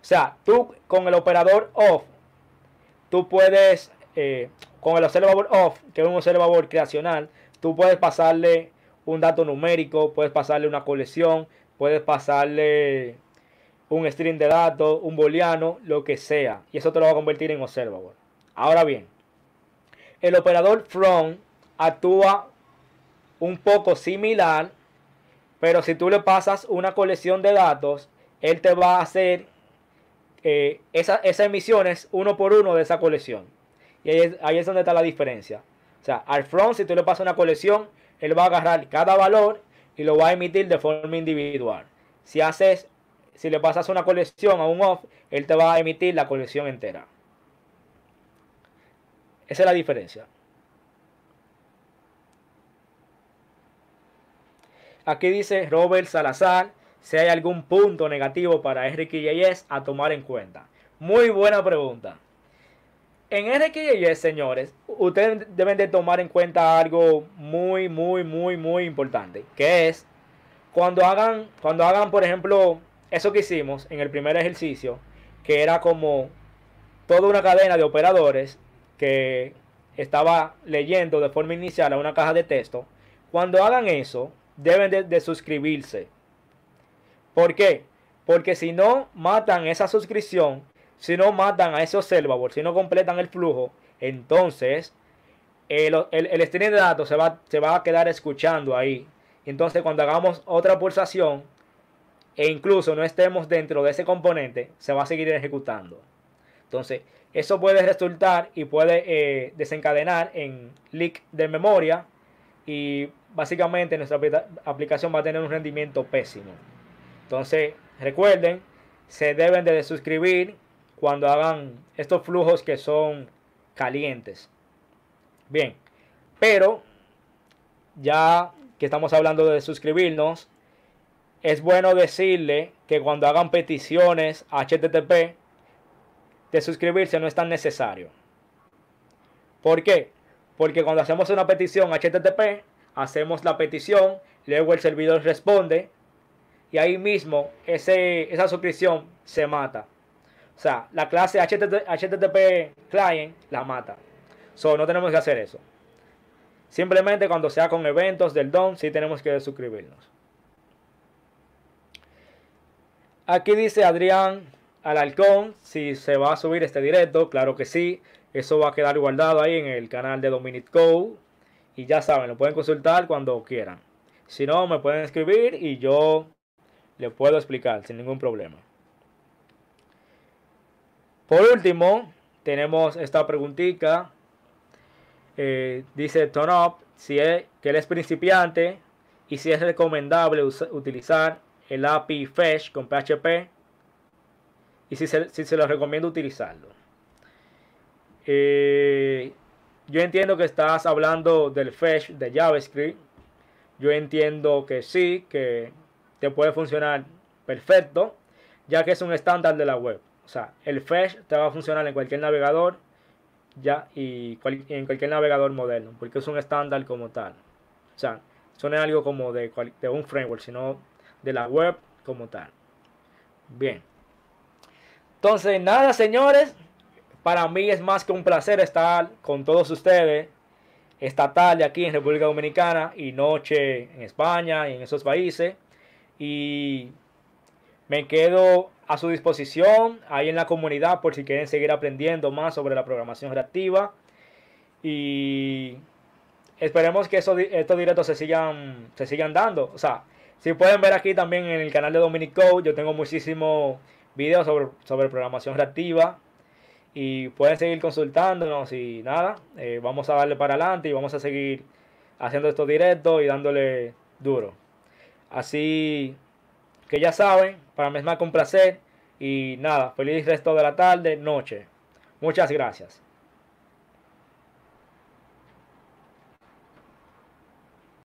[SPEAKER 1] O sea, tú con el operador off, tú puedes, eh, con el observable off, que es un observable creacional, tú puedes pasarle un dato numérico, puedes pasarle una colección, puedes pasarle un string de datos, un booleano, lo que sea. Y eso te lo va a convertir en observable. Ahora bien, el operador from actúa un poco similar, pero si tú le pasas una colección de datos, él te va a hacer eh, esas emisiones uno por uno de esa colección. Y ahí es, ahí es donde está la diferencia. O sea, al front, si tú le pasas una colección, él va a agarrar cada valor y lo va a emitir de forma individual. Si haces, si le pasas una colección a un off, él te va a emitir la colección entera. Esa es la diferencia. Aquí dice Robert Salazar si hay algún punto negativo para RxJS a tomar en cuenta. Muy buena pregunta. En RxJS, señores, ustedes deben de tomar en cuenta algo muy, muy, muy, muy importante, que es cuando hagan, cuando hagan, por ejemplo, eso que hicimos en el primer ejercicio, que era como toda una cadena de operadores que estaba leyendo de forma inicial a una caja de texto, cuando hagan eso, deben de, suscribirse. ¿Por qué? Porque si no matan esa suscripción, si no matan a ese observador, si no completan el flujo, entonces el, el, streaming de datos se va, se va a quedar escuchando ahí. Entonces cuando hagamos otra pulsación e incluso no estemos dentro de ese componente, se va a seguir ejecutando. Entonces, eso puede resultar y puede eh, desencadenar en leak de memoria y básicamente nuestra aplicación va a tener un rendimiento pésimo. Entonces, recuerden, se deben de suscribir cuando hagan estos flujos que son calientes. Bien, pero ya que estamos hablando de suscribirnos, es bueno decirle que cuando hagan peticiones HTTP, de suscribirse no es tan necesario. ¿Por qué? Porque cuando hacemos una petición HTTP, hacemos la petición, luego el servidor responde y ahí mismo ese, esa suscripción se mata. O sea, la clase HTTP, client la mata. So, no tenemos que hacer eso. Simplemente cuando sea con eventos del DOM, sí tenemos que suscribirnos. Aquí dice Adrián Alalcón si se va a subir este directo. Claro que sí. Eso va a quedar guardado ahí en el canal de Dominic Code. Y ya saben, lo pueden consultar cuando quieran. Si no, me pueden escribir y yo le puedo explicar sin ningún problema. Por último, tenemos esta preguntita. Eh, dice Turn Up si es, que él es principiante y si es recomendable utilizar el API Fetch con PHP y si se, si se lo recomiendo utilizarlo. Eh, yo entiendo que estás hablando del fetch de JavaScript. Yo entiendo que sí, que te puede funcionar perfecto, ya que es un estándar de la web. O sea, el fetch te va a funcionar en cualquier navegador ya y en cualquier navegador moderno, porque es un estándar como tal. O sea, eso no es algo como de, de un framework, sino de la web como tal. Bien. Entonces, nada, señores. Para mí es más que un placer estar con todos ustedes esta tarde aquí en República Dominicana y noche en España y en esos países. Y me quedo a su disposición ahí en la comunidad por si quieren seguir aprendiendo más sobre la programación reactiva. Y esperemos que estos directos se sigan, se sigan dando. O sea, si pueden ver aquí también en el canal de Dominic Code, yo tengo muchísimos videos sobre, sobre programación reactiva y pueden seguir consultándonos y nada, eh, vamos a darle para adelante y vamos a seguir haciendo esto directo y dándole duro. Así que ya saben, para mí es más que un placer y nada, feliz resto de la tarde, noche. Muchas gracias.